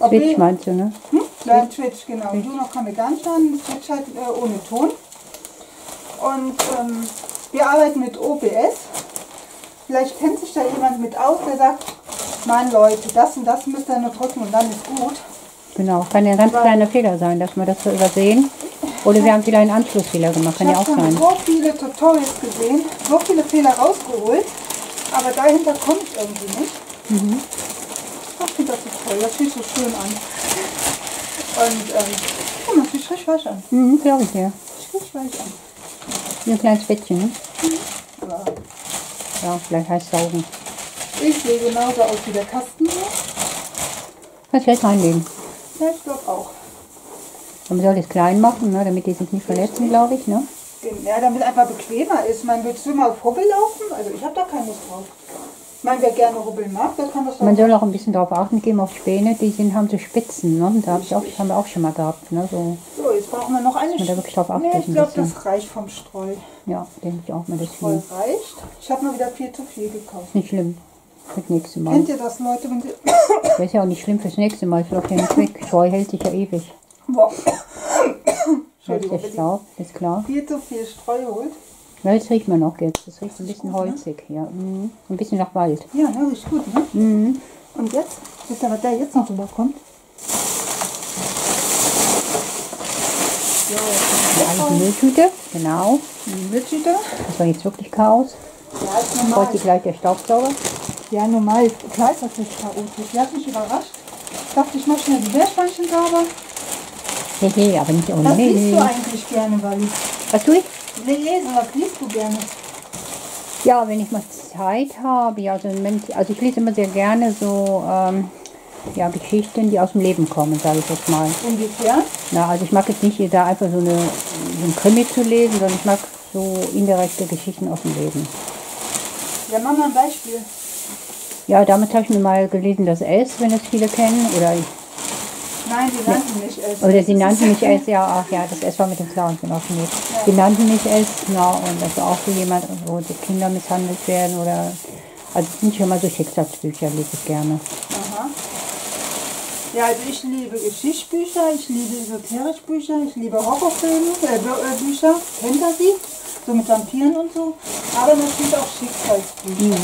Ob Twitch wir- meinst du, ne? hm? Ja, Twitch, genau. Juno kommen wir gar nicht ran, Twitch halt äh, ohne Ton. Und ähm, wir arbeiten mit OBS. Vielleicht kennt sich da jemand mit aus, der sagt, Mann Leute, das und das müsst ihr nur drücken und dann ist gut. Genau. Kann ja ein ganz kleiner Fehler sein, dass wir das so übersehen. Oder wir haben vielleicht einen Anschlussfehler gemacht. Kann Ich ja auch habe schon sein. so viele Tutorials gesehen, so viele Fehler rausgeholt, aber dahinter komme ich irgendwie nicht. Mhm. Ich finde das so toll, das fühlt so schön an. Und ähm, mal, fühlt frisch weich an. Mhm, glaube ich ja. Frisch weich an. Ein kleines Bettchen, ne? Ja. Ja, vielleicht heißt saugen. Ich sehe genauso aus wie der Kasten hier. Kannst gleich reinlegen. Ja, ich glaube auch. Man soll das klein machen, ne, damit die sich nicht verletzen, glaube ich, ne? Ja, damit einfach bequemer ist. Man willst du mal auf Hubbel laufen? Also ich habe da keine Lust drauf. Meine, wer gerne rubbeln mag, der kann das Man auch. soll auch ein bisschen darauf achten geben, auf Späne, die sind, haben so Spitzen. Ne? Da hab ich auch, haben wir auch schon mal gehabt. Ne? So, So, jetzt brauchen wir noch eine man da wirklich drauf achten Nee, ich glaube, das reicht vom Streu. ja, denke ich auch mal, das viel. reicht. Ich habe mal wieder viel zu viel gekauft. Nicht schlimm. Fürs nächste Mal. Kennt ihr das, Leute? Wenn Das ist ja auch nicht schlimm fürs nächste Mal. Es läuft ja nicht weg. Streu hält sich ja ewig. Boah. Das Entschuldigung, ist ist klar. viel zu viel Streu holt. Ja, das riecht man auch jetzt. Das riecht ein bisschen gut, ne? holzig. Ja. Mhm. Ein bisschen nach Wald. Ja, ne, riecht gut, ne? Mhm. Und jetzt? Wisst ihr, was da jetzt noch drüber kommt? So, Die alte Mülltüte. Genau. die Mülltüte. Das war jetzt wirklich Chaos. Ja, ist Heute normal. gleich der Staubsauger. Ja, normal. Klar ist das nicht chaotisch. Ich habe mich überrascht. Ich dachte, ich mache schnell die Meerschweinchen sauber. Hehe, aber nicht ohne Was liest du eigentlich gerne, Wally? Was tue ich? Lesen, was liest du gerne? Ja, wenn ich mal Zeit habe, also, ich- also ich lese immer sehr gerne so ähm, ja, Geschichten, die aus dem Leben kommen, sage ich jetzt mal. Inwiefern? Na, also ich mag jetzt nicht da einfach so, eine, so ein Krimi zu lesen, sondern ich mag so indirekte Geschichten aus dem Leben. Ja, mach mal ein Beispiel. Ja, damals habe ich mir mal gelesen, das S, wenn das viele kennen, oder, Nein, die nannten mich es. oder sie nannten mich S, ja, ach ja, das S war mit dem Clown, genau, schon gut. Sie nannten mich S, genau, und das war auch so jemand, wo die Kinder misshandelt werden, oder, also es sind schon mal so Schicksalsbücher, lese ich gerne. Aha. Ja, also ich liebe Geschichtsbücher, ich liebe Esoterischbücher, ich liebe Horrorfilme, äh, äh, Bücher, Fantasy, so mit Vampiren und so, aber natürlich auch Schicksalsbücher.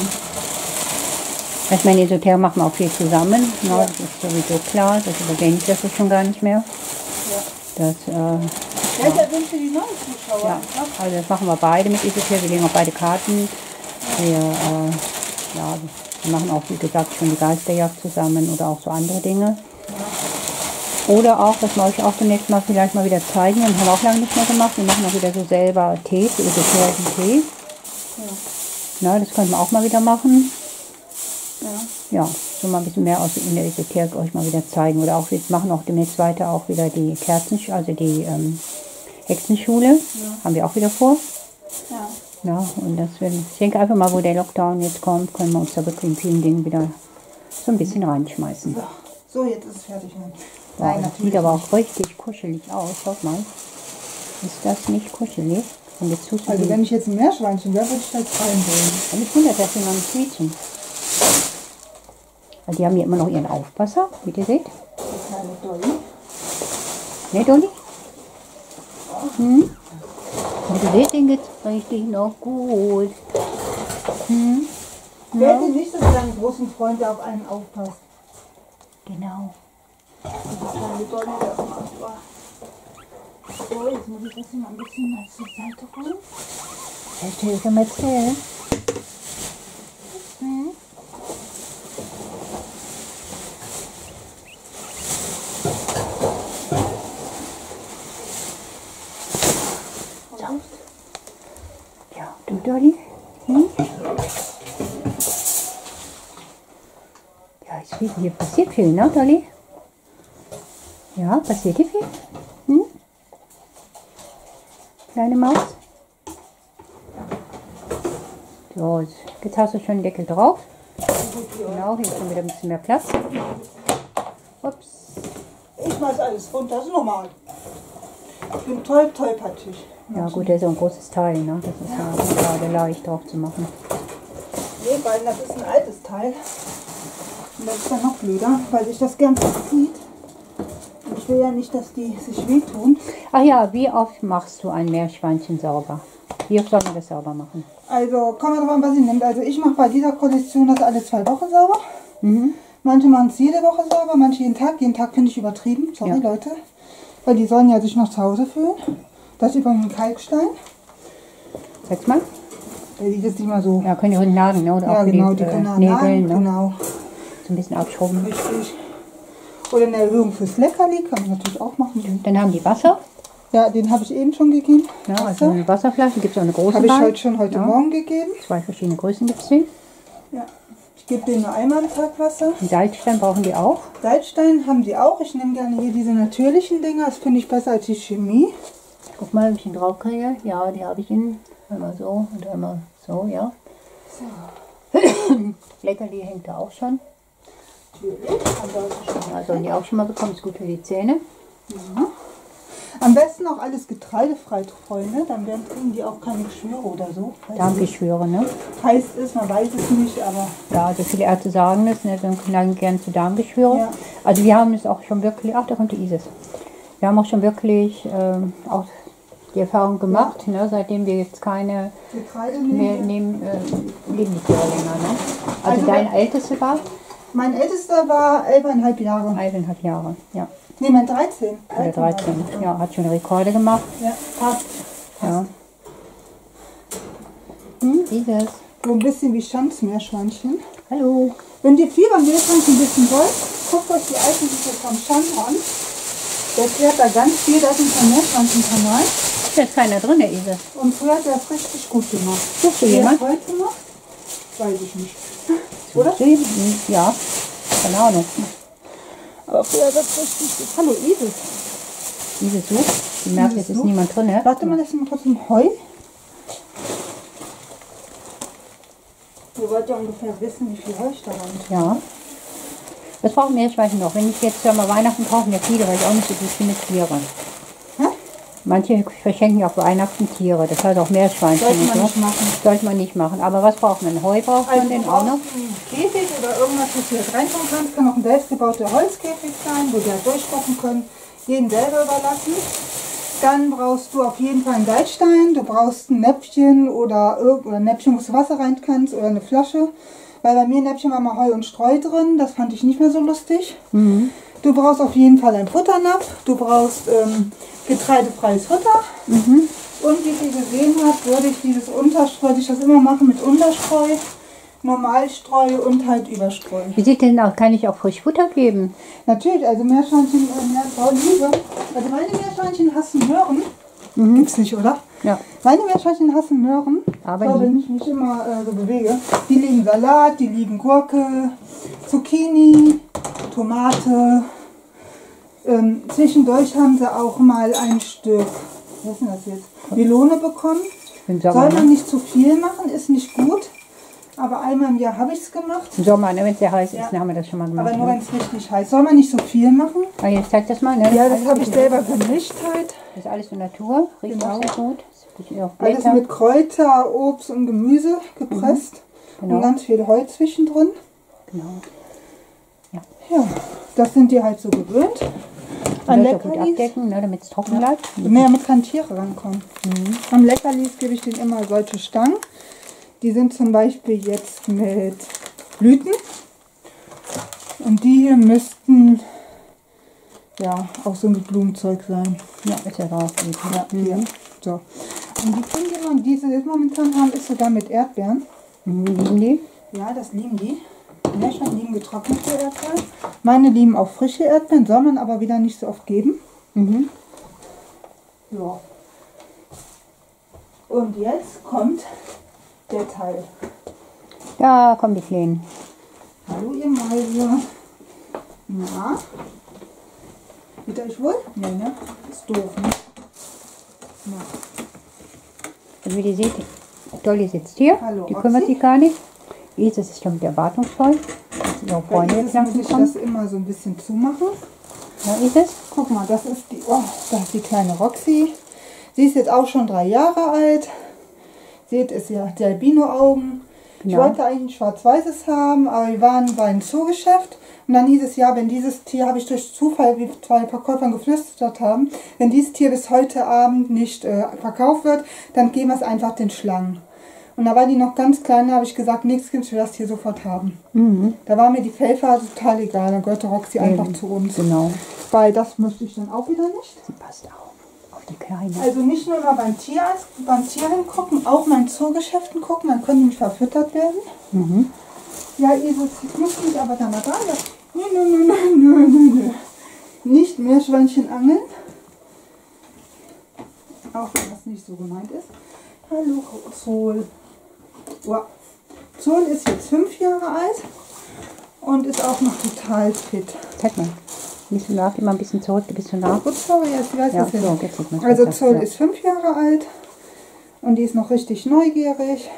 Ich meine, Esoterik machen wir auch viel zusammen. Ne? Das ist sowieso klar. Das überdenke ich das jetzt schon gar nicht mehr. Das, äh, Wer erwünsche die neuen Zuschauer? ja, also das machen wir beide mit Esoterik. Wir legen auch beide Karten. Wir, äh, ja, wir machen auch, wie gesagt, schon die Geisterjagd zusammen oder auch so andere Dinge. Oder auch, das mache ich auch demnächst mal vielleicht mal wieder zeigen. Wir haben auch lange nicht mehr gemacht. Wir machen auch wieder so selber Tee, so esoterischen Tee. Na, das können wir auch mal wieder machen. Ja. ja, so mal ein bisschen mehr aus in der Esoterik euch mal wieder zeigen. Oder auch, wir machen auch demnächst weiter auch wieder die Kerzen, also die ähm, Hexenschule. Haben wir auch wieder vor. Ja. Ja, und das will, ich denke einfach mal, wo der Lockdown jetzt kommt, können wir uns da wirklich in vielen Dingen wieder so ein bisschen reinschmeißen. So, so, jetzt ist es fertig. Ne? Wow, Nein, das sieht aber auch richtig kuschelig aus. Schaut mal. Ist das nicht kuschelig? Und jetzt Also wenn ich jetzt ein Meerschweinchen wäre, würde ich da jetzt reinholen. Und ich wundert, dass jemand ein Mädchen. Die haben hier immer noch ihren Aufpasser, wie ihr seht. Ne, Dolly? Hm? Und ihr seht, den geht's richtig noch gut. Hm? Wer hätte nicht so einen großen Freund, der auf einen aufpasst? Genau. So, jetzt muss ich das hier mal ein bisschen mal zur Seite räumen. Erzähl schon mal erzählen. Hm? So. Dolly? Hm? Ja, ich finde, hier passiert viel, ne, Dolly? Ja, passiert hier viel? Hm? Kleine Maus? So, jetzt hast du schon den Deckel drauf. Genau, hier ist schon wieder ein bisschen mehr Platz. Ups. Ich schmeiß alles runter, das ist normal. Ich bin toll, tollpatschig. Ja gut, der ist so ein großes Teil, ne? Das ist ja nicht gerade leicht drauf zu machen. Nee, weil das ist ein altes Teil. Und das ist dann noch blöder, weil sich das gern verzieht. Und ich will ja nicht, dass die sich wehtun. Ach ja, wie oft machst du ein Meerschweinchen sauber? Wie oft soll man das sauber machen? Also kommt drauf an, was ihr nimmt. Also ich mache bei dieser Kollektion das alle zwei Wochen sauber. Mhm. Manche machen es jede Woche sauber, manche jeden Tag. Jeden Tag finde ich übertrieben. Sorry Ja. Leute. Weil die sollen ja sich noch zu Hause fühlen. Das ist übrigens ein Kalkstein. Sag's mal. Der liegt jetzt nicht mal so. Ja, können die Hunde nagen, ne? Oder Ja, genau, die, die äh, können da Nägel, nagen, ne? Genau, So ein bisschen abschrubben. richtig. Oder eine Erhöhung fürs Leckerli kann man natürlich auch machen. Dann haben die Wasser. Ja, den habe ich eben schon gegeben. Ja, also Wasser. eine Wasserflasche. Gibt es auch eine große Habe ich heute schon heute Ja. Morgen gegeben. Zwei verschiedene Größen gibt es die. Ja. Ich gebe denen nur einmal am Tag Wasser. Den Salzstein brauchen die auch. Salzstein haben die auch. Ich nehme gerne hier diese natürlichen Dinger. Das finde ich besser als die Chemie. Guck mal, ob ich ihn drauf kriege. Ja, die habe ich in. Einmal so und einmal so, ja. Leckerli hängt da auch schon. Natürlich. Sollen die auch schon mal bekommen. Ist gut für die Zähne. Ja. Am besten auch alles getreidefrei treuen, ne? dann werden, kriegen die auch keine Geschwüre oder so. Darmgeschwüre, ne? es Heiß ist, man weiß es nicht, aber Ja, also viele Ärzte sagen das, ne? Dann neigen gern zu Darmgeschwüre. Ja. Also wir haben es auch schon wirklich, ach, da kommt die Isis. Wir haben auch schon wirklich ähm, auch die Erfahrung gemacht, ne? seitdem wir jetzt keine Getreide mehr nehmen. äh, leben die Tiere länger. Ne? Also, Also dein ältester war Mein ältester war elfeinhalb Jahre. eineinhalb Jahre, ja. Nee, mein 13. Oder 13. Ja, hat schon Rekorde gemacht. Ja, passt. Ja. Hm, dieses. So ein bisschen wie Schanzmeerschweinchen. Hallo. Wenn ihr Fiebermeerschweinchen wissen wollt, guckt euch die alten Videos vom Schan an. Der erklärt da ganz viel, das ist ein Meerschweinchen-Kanal. Ist jetzt keiner drin, der Isis. Und früher hat er es richtig gut gemacht. Suchst du jemand? heute macht, weiß ich nicht. Oder? Ja, keine Ahnung. Aber früher hat er es richtig gut. Hallo Isis. Isis sucht. Du merkst, jetzt ist sucht. niemand drin, ne? Warte mal, lass mal kurz ein Heu. Ihr wollt ja ungefähr wissen, wie viel Heu ich da rein. Ja. Was brauchen Meerschweinchen noch? Wenn ich jetzt ja mal Weihnachten brauchen ja viele, weil ich auch nicht so gut finde Tiere. Manche verschenken ja auch Weihnachten Tiere, das heißt auch Meerschweinchen. Sollte man so. nicht machen. Sollte man nicht machen. Aber was braucht man? Heu braucht man Also den du auch noch? einen Käfig oder irgendwas, was du jetzt reintun kannst. Kann auch ein selbstgebauter Holzkäfig sein, wo die halt durchgucken können. Jeden selber überlassen. Dann brauchst du auf jeden Fall einen Geitstein. Du brauchst ein Näpfchen oder, oder ein Näpfchen, wo du Wasser rein kannst oder eine Flasche. Weil bei mir im Näpfchen war mal Heu und Streu drin. Das fand ich nicht mehr so lustig. Du brauchst auf jeden Fall einen Futternapf. Du brauchst ähm, getreidefreies Futter. Und wie ihr gesehen habt, würde ich dieses Unterstreu, würde ich das immer machen mit Unterstreu, Normalstreu und halt Überstreu. Wie sieht denn aus? Kann ich auch Frischfutter geben? Natürlich, also Meerschweinchen, äh, Meerschau, Liebe. Also meine Meerschweinchen hassen Möhren. Gibt's nicht, oder? Ja. Meine Meerschweinchen hassen Möhren. Aber so, wenn ich mich immer äh, so bewege. Die lieben Salat, die lieben Gurke, Zucchini, Tomate. Ähm, zwischendurch haben sie auch mal ein Stück, was ist denn das jetzt? Melone bekommen. Soll man ne? nicht zu viel machen, ist nicht gut. Aber einmal im Jahr habe ich es gemacht. Im Sommer, ne? wenn es sehr heiß ist, Ja. dann haben wir das schon mal gemacht. Aber nur ne? wenn es richtig heiß Soll man nicht so viel machen? Ah, jetzt zeig das mal, ne? Ja, das habe ich mit- selber gemischt halt. Das ist alles in Natur, riecht Genau. auch sehr gut. Ist Alles mit Kräuter, Obst und Gemüse gepresst. Genau. Und ganz viel Heu zwischendrin. Genau. Ja, das sind die halt so gewöhnt. An auch gut Leckerlis. abdecken, ne, damit es trocken bleibt. Nee, damit keine Tiere rankommen. Am Leckerlis gebe ich denen immer solche Stangen. Die sind zum Beispiel jetzt mit Blüten. Und die hier müssten ja auch so mit Blumenzeug sein. Ja, ist ja drauf. Ja, hier. So. Und die Kinder, die sie jetzt momentan haben, ist sogar mit Erdbeeren. Mhm, lieben die? Ja, das lieben die. Die Meerschweine lieben getrocknete Erdbeeren. Meine lieben auch frische Erdbeeren, soll man aber wieder nicht so oft geben. Mhm. Ja. Und jetzt kommt der Teil. Da kommen die Kleinen. Hallo ihr Mäuse. Na? Geht euch wohl? Ja, ne? Ist doof, ne? Na. Und wie ihr seht, Dolly sitzt hier. Hallo, die kümmert sich gar nicht. Isis ist schon mit erwartungsvoll. Dass ihre Freunde jetzt langsam muss ich kommen. das immer so ein bisschen zumachen. Ja, Isis? Guck mal, das ist die, oh, das ist die kleine Roxy. Sie ist jetzt auch schon drei Jahre alt. Seht, ist ja die Albino-Augen. Ich Genau. wollte eigentlich ein schwarz-weißes haben, aber wir waren bei einem Zoogeschäft. Und dann hieß es, ja, wenn dieses Tier, habe ich durch Zufall, wie zwei Verkäufern geflüstert haben, wenn dieses Tier bis heute Abend nicht äh, verkauft wird, dann geben wir es einfach den Schlangen. Und da war die noch ganz klein, da habe ich gesagt, nichts gibt's, wir das Tier sofort haben. Da war mir die Fellfarbe total egal, dann gehörte Roxy einfach Eben. zu uns. Genau. Weil das möchte ich dann auch wieder nicht. Sie passt auf. Die Kleine. Also nicht nur mal beim Tierarzt, beim Tier hingucken, auch mal in Zoogeschäften gucken, dann können die nicht verfüttert werden. Mhm. Ja, Isis, ich muss mich aber da mal dran. Nö, nö, nö, nö, nö, nö. Nicht Meerschweinchen angeln. Auch wenn das nicht so gemeint ist. Hallo, Zoll. Wow. Zoll ist jetzt fünf Jahre alt und ist auch noch total fit. Zeig mal. Bist du nach, immer ein bisschen zurück, bist du nach. Gut, sorry, jetzt weiß Ja, so, jetzt sieht man Also Zoll ist fünf Jahre alt und die ist noch richtig neugierig.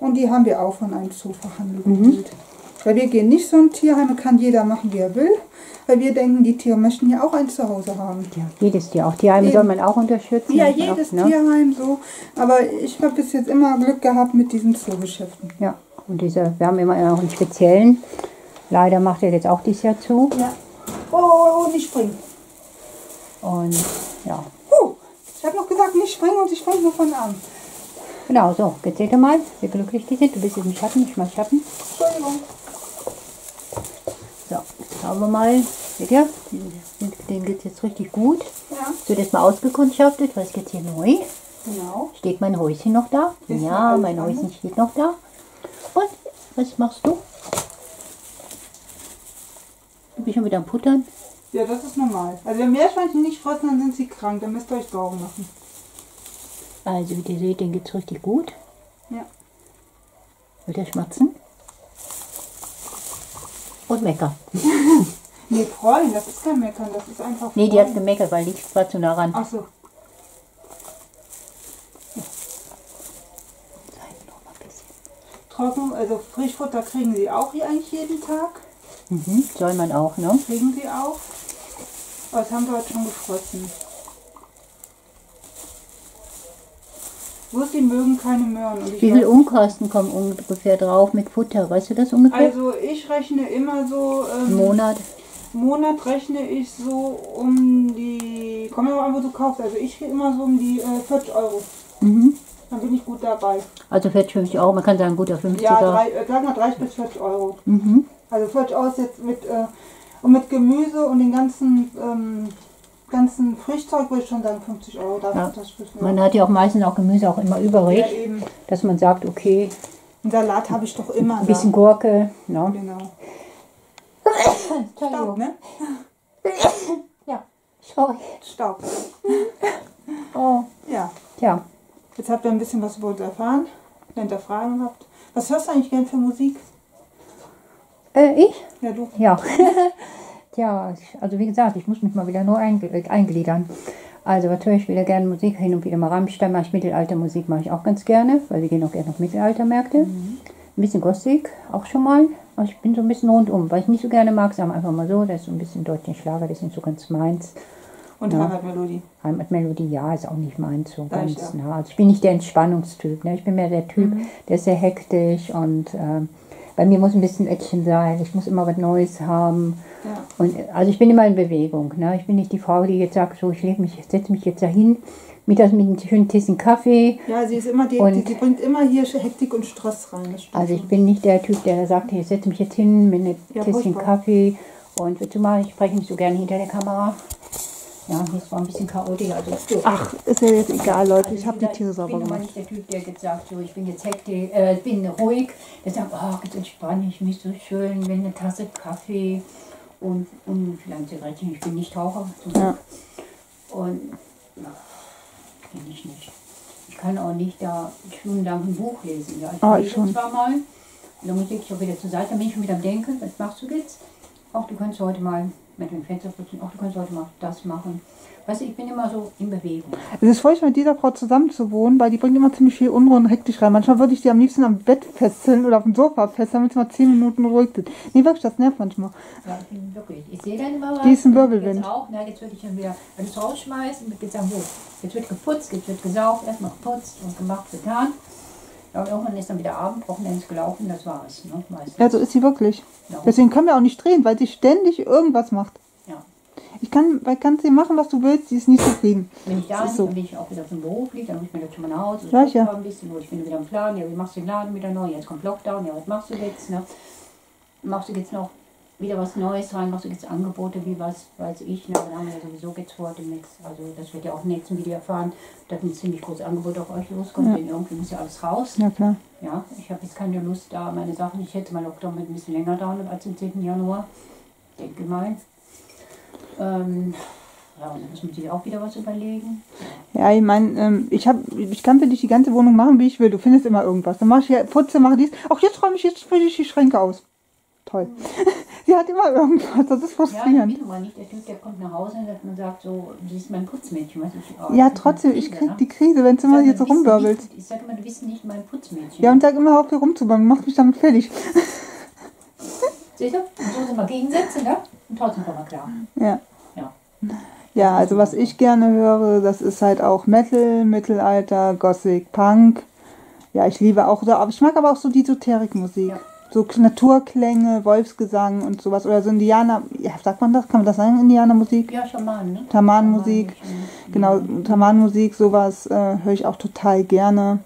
Und die haben wir auch von einem Zoofachhandel Mhm. Weil wir gehen nicht so ein Tierheim, kann jeder machen, wie er will. Weil wir denken, die Tiere möchten ja auch ein Zuhause haben. Ja, jedes Tier. Auch Tierheime Eben. soll man auch unterstützen. Ja, Auch, jedes ne? Tierheim so. Aber ich habe bis jetzt immer Glück gehabt mit diesen Zoogeschäften. Ja, und diese, wir haben immer auch einen speziellen. Leider macht er jetzt auch dieses Jahr zu. Ja. Oh, oh, oh, nicht springen. Und ja, Huh, ich habe noch gesagt, nicht springen und sie springt nur von an. genau so. Jetzt seht ihr mal, wie glücklich die sind. Du bist jetzt im Schatten, ich mal Schatten. Entschuldigung. So, jetzt schauen wir mal. Seht ihr? Den, geht jetzt richtig gut. Ja, So, das mal ausgekundschaftet. Was geht hier neu? genau. Steht mein Häuschen noch da? Ist ja, mein an? Häuschen steht noch da. Und was machst du? Du bist schon wieder am Puttern. Ja, das ist normal. Also wenn Meerschweinchen nicht fressen, dann sind sie krank. Dann müsst ihr euch Sorgen machen. Also, wie ihr seht, den geht's richtig gut. Ja. Wird er schmatzen? Und meckern. Nee, freuen, das ist kein Meckern, das ist einfach Nee, die hat gemeckert, weil ich war zu nah ran. Ach so. Trocken, also Frischfutter kriegen sie auch hier eigentlich jeden Tag. Mhm, soll man auch, ne? Kriegen sie auch. Aber das haben wir heute schon gefressen. Sie mögen keine Möhren. Wie viel weiß- Unkosten kommen ungefähr drauf mit Futter? Weißt du das ungefähr? Also ich rechne immer so, ähm, Monat? Monat rechne ich so um die, kommt immer an, wo du kaufst. Also ich gehe immer so um die äh, 40 Euro. Mhm. Dann bin ich gut dabei. Also 40, 50 Euro, man kann sagen guter 50er. Ja, drei, äh, sagen wir 30 bis 40 Euro. Mhm. Also 40 Euro ist jetzt mit, äh, und mit Gemüse und den ganzen, ähm, ganzen Frischzeug würde ich schon sagen 50 Euro. Dafür Ja. das Frisch- Man hat ja auch meistens auch Gemüse auch immer übrig, ja, eben. dass man sagt, okay, Einen Salat habe ich doch immer ein bisschen Gurke. da. Ne? Genau. Staub, ne? Ja, sorry. Staub. Oh, Ja. tja. Jetzt habt ihr ein bisschen was über uns erfahren. Wenn ihr Fragen habt. Was hörst du eigentlich gern für Musik? Äh, ich? Ja, du. Ja. Tja, also wie gesagt, ich muss mich mal wieder neu einge eingliedern. Also was höre ich wieder gerne Musik, hin und wieder mal Rammstein, mache ich Mittelaltermusik, mache ich auch ganz gerne, weil wir gehen auch gerne auf Mittelaltermärkte. Ein bisschen Gothic auch schon mal. Also ich bin so ein bisschen rundum, weil ich nicht so gerne mag, sagen wir einfach mal so, das ist so ein bisschen deutschen Schlager, das ist nicht so ganz meins. Und Ja. Heimatmelodie. Heimatmelodie, ja, ist auch nicht meins so ich ganz. ja. Ne? Also ich bin nicht der Entspannungstyp. Ne? Ich bin mehr der Typ, Mhm. der ist sehr hektisch und ähm, bei mir muss ein bisschen Action sein. Ich muss immer was Neues haben. Ja. Und also ich bin immer in Bewegung. Ne? Ich bin nicht die Frau, die jetzt sagt, so ich lege mich, setze mich jetzt dahin, mit einem schönen Tissen Kaffee. Ja, sie ist immer die, die, die bringt immer hier Hektik und Stress rein. Also ich bin nicht der Typ, der sagt, ich setze mich jetzt hin mit einem Ja, furchtbar. Kaffee und willst du mal, ich spreche nicht so gerne hinter der Kamera. Ja, ist zwar ein bisschen chaotisch. Also Ach, ist ja jetzt egal, Leute. Also Ich habe die Tiere Ich sauber bin immer gemacht. nicht der Typ, der jetzt sagt, so, ich bin jetzt hektisch, äh, ich bin ruhig. Der sagt, oh, jetzt entspanne ich mich so schön mit einer Tasse Kaffee und, und vielleicht ein Zigarettchen. Ich bin nicht Raucher. zum Ja. Und ach, bin ich nicht. Ich kann auch nicht da stundenlang ein Buch lesen. Ja, ich ich lese schon. zwar mal, und dann muss ich auch wieder zur Seite, dann bin ich schon wieder am Denken, was machst du jetzt? Auch du kannst heute mal mit dem Fenster putzen, auch du kannst heute mal das machen. Weißt du, ich bin immer so in Bewegung. Es ist furchtbar, mit dieser Frau zusammen zu wohnen, weil die bringt immer ziemlich viel Unruhe und hektisch rein. Manchmal würde ich die am liebsten am Bett fesseln oder auf dem Sofa fesseln, damit sie mal zehn Minuten ruhig sind. Nee, wirklich, das nervt manchmal. Ja, wirklich. Ich sehe dann immer was. Die ist ein Wirbelwind. Jetzt auch, na, jetzt würde ich dann wieder alles rausschmeißen und gesagt, so, jetzt wird geputzt, jetzt wird gesaugt, erstmal geputzt und gemacht, getan. Und irgendwann ist dann wieder Abend, Wochenende ist gelaufen, das war's. Ne, meistens. Ja, so ist sie wirklich. Ja. Deswegen können wir auch nicht drehen, weil sie ständig irgendwas macht. Ja. Ich kann, weil kannst du machen, was du willst, sie ist nicht zufrieden. Wenn ich da bin, so. bin ich auch wieder vom Beruf liegt, dann muss ich mir das schon mal nach Hause. Ja, ja. Ein bisschen, wo ich bin wieder am Plan, ja, wie machst du den Laden wieder neu? Jetzt kommt Lockdown, ja, was machst du jetzt? Ne? Machst du jetzt noch wieder was Neues rein? Machst du jetzt Angebote wie was, weiß ich? Ne? Da haben wir ja sowieso jetzt vor demnächst, also das wird ja auch im nächsten Video erfahren, dass ein ziemlich großes Angebot auf euch loskommt, Ja. denn irgendwie muss ja alles raus. Ja, klar. Ja, ich habe jetzt keine Lust da, meine Sachen, ich hätte mal Lockdown mit ein bisschen länger dauern als am 10. Januar. Denke mal. Ähm, ja, und dann muss man sich auch wieder was überlegen. Ja, ich meine, ähm, ich, hab, ich kann für dich die ganze Wohnung machen, wie ich will. Du findest immer irgendwas. Dann mache ich ja, putze, mache dies. Auch jetzt räume ich, jetzt spreche ich die Schränke aus. Toll. Die hat immer irgendwas, das ist Ja, frustrierend. mal nicht. Der Typ, der kommt nach Hause und man sagt so, du bist mein Putzmädchen. Was ich, oh, Ja, trotzdem, eine ich Krise, krieg ne? die Krise, wenn es immer hier mal, so rumwirbelt. nicht- Ich sage immer, du bist nicht mein Putzmädchen. Ja, und sag immer, auf hier rumzubauen, mach mich damit fertig. Siehst du? Und so sind wir Gegensätze, ne? Und trotzdem kommen wir klar. Ja. Ja. Ja, also was ich gerne höre, das ist halt auch Metal, Mittelalter, Gothic, Punk. Ja, ich liebe auch, so- aber ich mag aber auch so die Esoterikmusik. Ja. So Naturklänge, Wolfsgesang und sowas. Oder so Indianer, ja, sagt man das? Kann man das sagen, Indianermusik? Ja, Schaman, ne? Tamanmusik. Schaman, Genau, Tamanmusik, sowas äh, höre ich auch total gerne.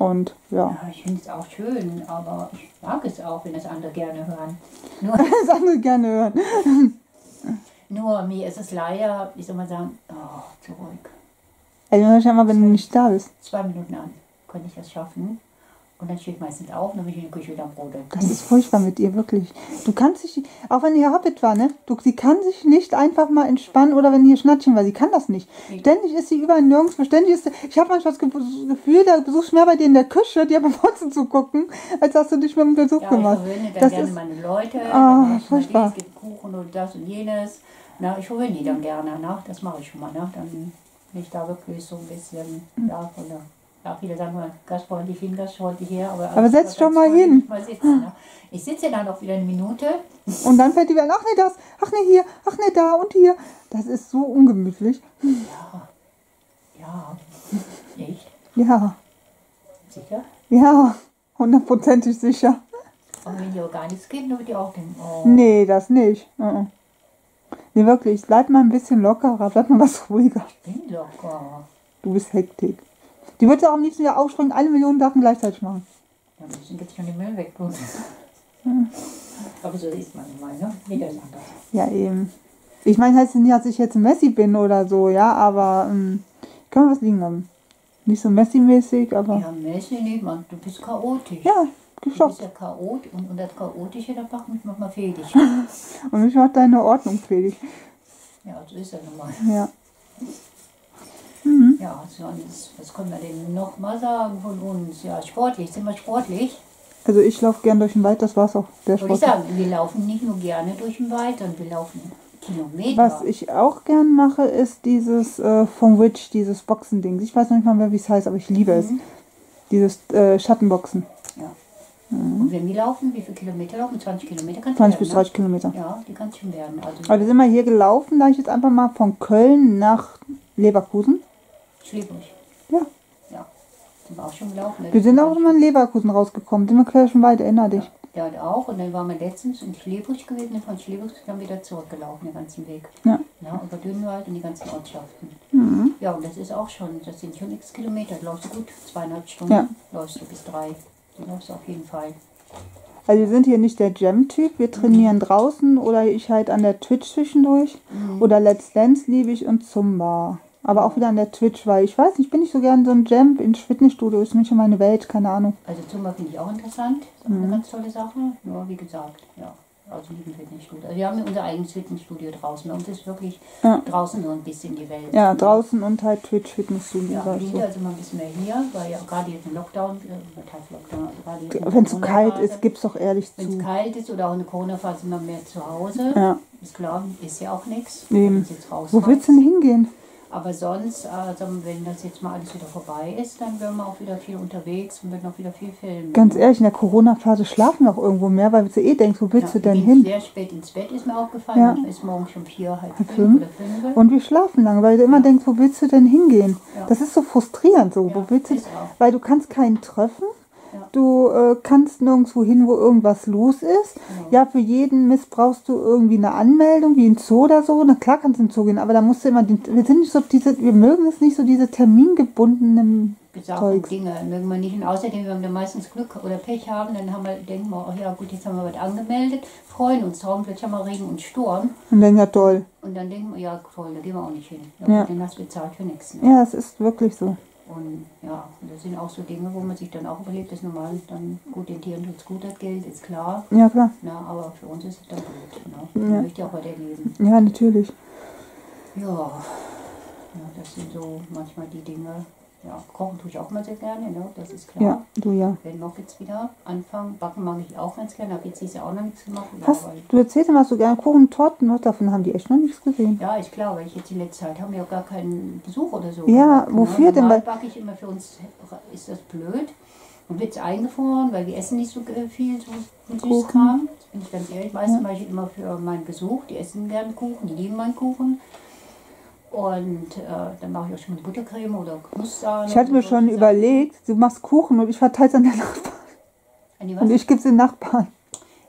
Und ja, Ja, ich finde es auch schön, aber ich mag es auch, wenn das andere gerne hören. Nur, das andere gerne hören. nur mir ist es leider, wie soll man sagen, oh, dann höre ich ja mal, wenn du nicht da bist. Zwei Minuten an, könnte ich das schaffen. Und dann stehe ich meistens auf und dann bin ich in der Küche wieder am Brodeln. Das ist furchtbar mit ihr, wirklich. Du kannst dich, auch wenn hier Hobbit war, ne? Du, sie kann sich nicht einfach mal entspannen oder wenn hier Schnattchen war, sie kann das nicht. Nee. Ständig ist sie überall nirgendwo, ständig ist sie, ich habe manchmal das Ge- Gefühl, da besuchst du mehr bei dir in der Küche, dir beim Putzen zu gucken, als hast du dich mit dem Besuch Ja, ich gemacht. verwöhne dann Das gerne ist, meine Leute. Ah, ich furchtbar. dies, gibt Kuchen und das und jenes. Na, ich verwöhne die dann gerne. Ne? Das mache ich schon mal. Ne? Dann bin ich da wirklich so ein bisschen, ja, von der, ja, viele sagen mal, gastfreundlich hin, gastfreundlich her. Aber, Aber setz doch mal hin. Mal sitzen, ne? Ich sitze dann auch wieder eine Minute. und dann fällt die wieder, ach nee, das, ach nee, hier, ach nee, da und hier. Das ist so ungemütlich. Ja, ja, echt? Ja, Sicher? ja, hundertprozentig sicher. Und wenn die auch gar nichts geben, dann wird die auch denken, oh, Nee, das nicht. Uh-uh. Nee, wirklich, bleib mal ein bisschen lockerer, bleib mal was ruhiger. ich bin locker. Du bist Hektik. Die würde auch am liebsten wieder aufspringen, alle Millionen Sachen gleichzeitig machen. Da müssen jetzt schon die Müll weg. Hm. Aber so ist man mal, ne? Jeder ist anders. Ja, eben. Ich meine, heißt ja nicht, dass ich jetzt Messi bin oder so, ja, aber ähm, kann man was liegen lassen. Nicht so Messi-mäßig, aber Ja, Messi, nee, Mann, du bist chaotisch. ja, du bist ja chaot und, und das Chaotische, das macht mich manchmal fähig. Und mich macht deine Ordnung fähig. Ja, so ist er nun mal. Ja. Ja, sonst, was können wir denn noch mal sagen von uns? Ja, sportlich, sind wir sportlich? Also ich laufe gern durch den Wald, das war's auch. Der Würde ich Sport. sagen, wir laufen nicht nur gerne durch den Wald, sondern wir laufen Kilometer. Was ich auch gern mache, ist dieses äh, vom Witch, dieses Boxen-Ding. Ich weiß noch nicht mal mehr, wie es heißt, aber ich liebe es. Dieses äh, Schattenboxen. Ja. Und wenn wir laufen, wie viele Kilometer laufen? 20 Kilometer kannst 20 du bis werden, 30 Kilometer. Ne? Ja, die kannst du schon werden. Also Aber wir sind mal hier gelaufen, da ich jetzt einfach mal von Köln nach Leverkusen. Schwierig. Ja. Ja. Sind wir auch schon gelaufen. Wir sind auch immer in Leverkusen rausgekommen. Sind wir schon weit, erinner dich. Ja, und auch. Und dann waren wir letztens in Schlebusch gewesen und von Schlebusch dann wieder zurückgelaufen, den ganzen Weg. Ja. Ja, über Dünwald und die ganzen Ortschaften. Mhm. Ja, und das ist auch schon, das sind schon x Kilometer. Da läufst du gut zweieinhalb Stunden, Ja. läufst du bis drei. Die läufst du auf jeden Fall. Also wir sind hier nicht der Jam-Typ. Wir trainieren draußen oder ich halt an der Twitch zwischendurch. Oder Let's Dance liebe ich und Zumba. Aber auch wieder an der Twitch, weil ich weiß nicht, ich bin nicht so gern so ein Jam ins Fitnessstudio. Ist nicht schon meine Welt, keine Ahnung. Also Zumba finde ich auch interessant. Ist auch Mhm. eine ganz tolle Sache. Nur wie gesagt, ja. Also lieben Fitnessstudio. Also wir haben unser eigenes Fitnessstudio draußen. Bei uns ist wirklich Ja. draußen so ein bisschen die Welt. Ja, draußen und halt Twitch Fitnessstudio. Ja, ich wieder so. also mal ein bisschen mehr hier, weil ja gerade jetzt im Lockdown, äh, Lockdown, Wenn es zu kalt ist, gib's doch ehrlich Wenn es zu. kalt ist oder auch in der Corona-Phase wir mehr zu Hause. Ja. Ist klar, ist ja auch nichts. Wo willst du denn hingehen? Aber sonst, also wenn das jetzt mal alles wieder vorbei ist, dann werden wir auch wieder viel unterwegs und werden auch wieder viel filmen. Ganz ehrlich, in der Corona-Phase schlafen wir auch irgendwo mehr, weil du eh denkst, wo willst ja, du denn hin? sehr spät ins Bett, ist mir aufgefallen. Ja. Manchmal ist morgen schon vier, halb fünf, fünf. oder fünf. Und wir schlafen lange, weil du immer denkst, wo willst du denn hingehen? Ja. Das ist so frustrierend so. Ja, wo willst du, auch. weil du kannst keinen treffen. Ja. Du äh, kannst nirgendwo hin, wo irgendwas los ist. Genau. Ja, für jeden Mist brauchst du irgendwie eine Anmeldung, wie ein Zoo oder so. Na klar kannst du in den Zoo gehen, aber da musst du immer, den, wir sind nicht so diese, wir mögen es nicht so diese termingebundenen Sachen. Dinge mögen wir nicht. Und außerdem, wenn wir meistens Glück oder Pech haben, dann haben wir, denken wir, oh ja gut, jetzt haben wir was angemeldet, freuen uns drauf, plötzlich haben wir Regen und Sturm. Und dann ja toll. Und dann denken wir, ja toll, da gehen wir auch nicht hin. Ja, Ja. Dann hast du bezahlt für nichts. Ne? Ja, es ist wirklich so. Und ja, und das sind auch so Dinge, wo man sich dann auch überlegt, das normal, dann gut, den Tieren tut's gut, das Geld, ist klar. Ja, klar. Na, aber für uns ist es dann gut. Ne? Man Ja. möchte ja auch weiterleben. Ja, natürlich. Ja. ja, das sind so manchmal die Dinge, Ja, kochen tue ich auch mal sehr gerne, ne? das ist klar. Ja, du ja. Werden noch jetzt wieder anfangen. Backen mag ich auch ganz gerne, aber jetzt ist ja auch noch nichts gemacht. Ja, Hast, du erzählst immer so gerne Kuchen Torten, was davon haben die echt noch nichts gesehen. ja, ist klar, weil ich jetzt die letzte Zeit haben wir ja gar keinen Besuch oder so. Ja, gemacht, wofür denn? Normal Weil- backe ich immer für uns, ist das blöd. Und wird es eingefroren, weil wir essen nicht so viel so. Süßkram. Bin ich ganz ehrlich, meistens mache ich immer für meinen Besuch. Die essen gern Kuchen, die lieben meinen Kuchen. Und äh, dann mache ich auch schon mal Buttercreme oder Nusssahne. Ich hatte mir und schon überlegt, du machst Kuchen und ich verteile es an den Nachbarn. An die Und was? ich gebe es den Nachbarn.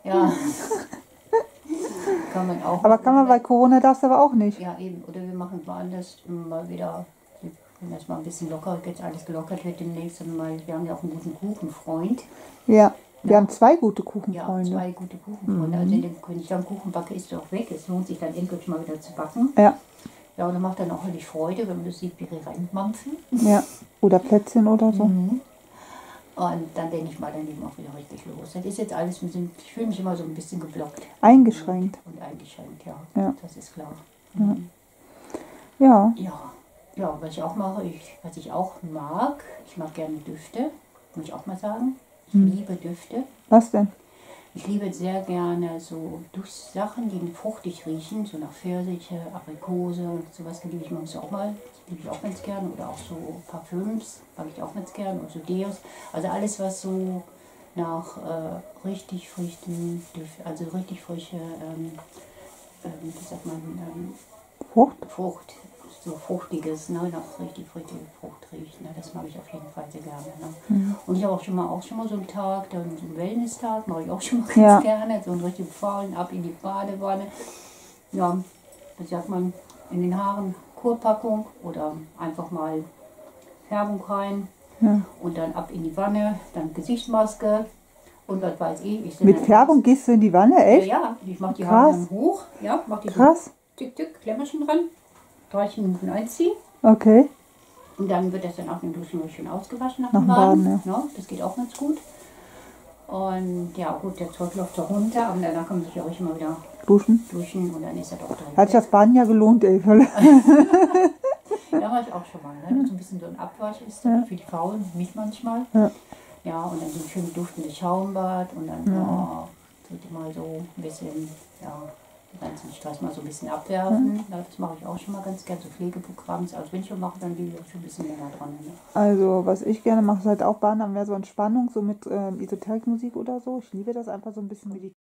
Ja. kann man auch. Aber kann man bei Corona darfst du aber auch nicht. Ja, eben. Oder wir machen woanders mal wieder, wenn das mal ein bisschen locker, jetzt alles gelockert wird demnächst. Und mal, wir haben ja auch einen guten Kuchenfreund. Ja, wir Ja. haben zwei gute Ja, Kuchenfreunde. zwei gute Kuchenfreunde. Also wenn ich dann Kuchen backe, ist er auch weg. Es lohnt sich dann endlich mal wieder zu backen. Ja, Ja, und das macht dann auch richtig Freude, wenn man das sieht, wie die reinmampfen. ja. Oder Plätzchen oder so. Mhm. Und dann denke ich mal, dann legen wir auch wieder richtig los. Das ist jetzt alles, ich fühle mich immer so ein bisschen geblockt. Eingeschränkt. Und eingeschränkt, ja. Ja. Das ist klar. Ja. Ja, ja, was ich auch mache, ich, was ich auch mag, ich mag gerne Düfte, muss ich auch mal sagen. Ich liebe Düfte. Was denn? Ich liebe sehr gerne so Duftsachen, die fruchtig riechen, so nach Pfirsiche, Aprikose und sowas liebe ich morgens auch mal. Das liebe ich auch ganz gerne. Oder auch so Parfüms, mag ich auch ganz gerne. Und so Deos. Also alles, was so nach äh, richtig frischen also richtig frische, ähm, ähm, wie sagt man, ähm, Frucht? Frucht, so fruchtiges, ne, nach richtig frische Frucht riecht. Ne, das mag ich auf jeden Fall sehr gerne. Ne. Und ich habe auch schon mal auch schon mal so einen Tag, dann so einen Wellness-Tag, mache ich auch schon mal ganz Ja. gerne. So einen richtigen Fallen ab in die Badewanne. Ja, das sagt man in den Haaren Kurpackung oder einfach mal Färbung rein Ja. und dann ab in die Wanne, dann Gesichtsmaske und was weiß ich. ich Mit Färbung gehst du in die Wanne, Ja, echt? ja, ich mache die Krass. Haare dann hoch. Ja, mach die so Krass. Tick, tick, Klemmerchen dran. 30 Minuten einziehen. Okay. Und dann wird das dann auch in den Duschen schön ausgewaschen nach, Nach dem Baden. Baden, ja. das geht auch ganz gut. Und ja, gut, der Zeug läuft so runter, aber danach kann man sich auch immer wieder Duschen. duschen und dann ist er doch drin. Hat sich das Baden ja gelohnt, ey. Ja, war ich auch schon mal. Ne? So ein bisschen so ein Abwasch ist das für die Faulen, mich manchmal. Ja. Ja, und dann so ein schön duftendes Schaumbad und dann oh, tut immer so ein bisschen, ja, den ganzen Stress mal so ein bisschen abwerfen. Ja, das mache ich auch schon mal ganz gerne, so Pflegeprogramm. Also wenn ich mache, dann gehe ich auch schon ein bisschen länger dran. Ne? Also, was ich gerne mache, ist halt auch Baden, dann mehr so Entspannung, so mit ähm, Esoterikmusik oder so. Ich liebe das einfach so ein bisschen meditieren.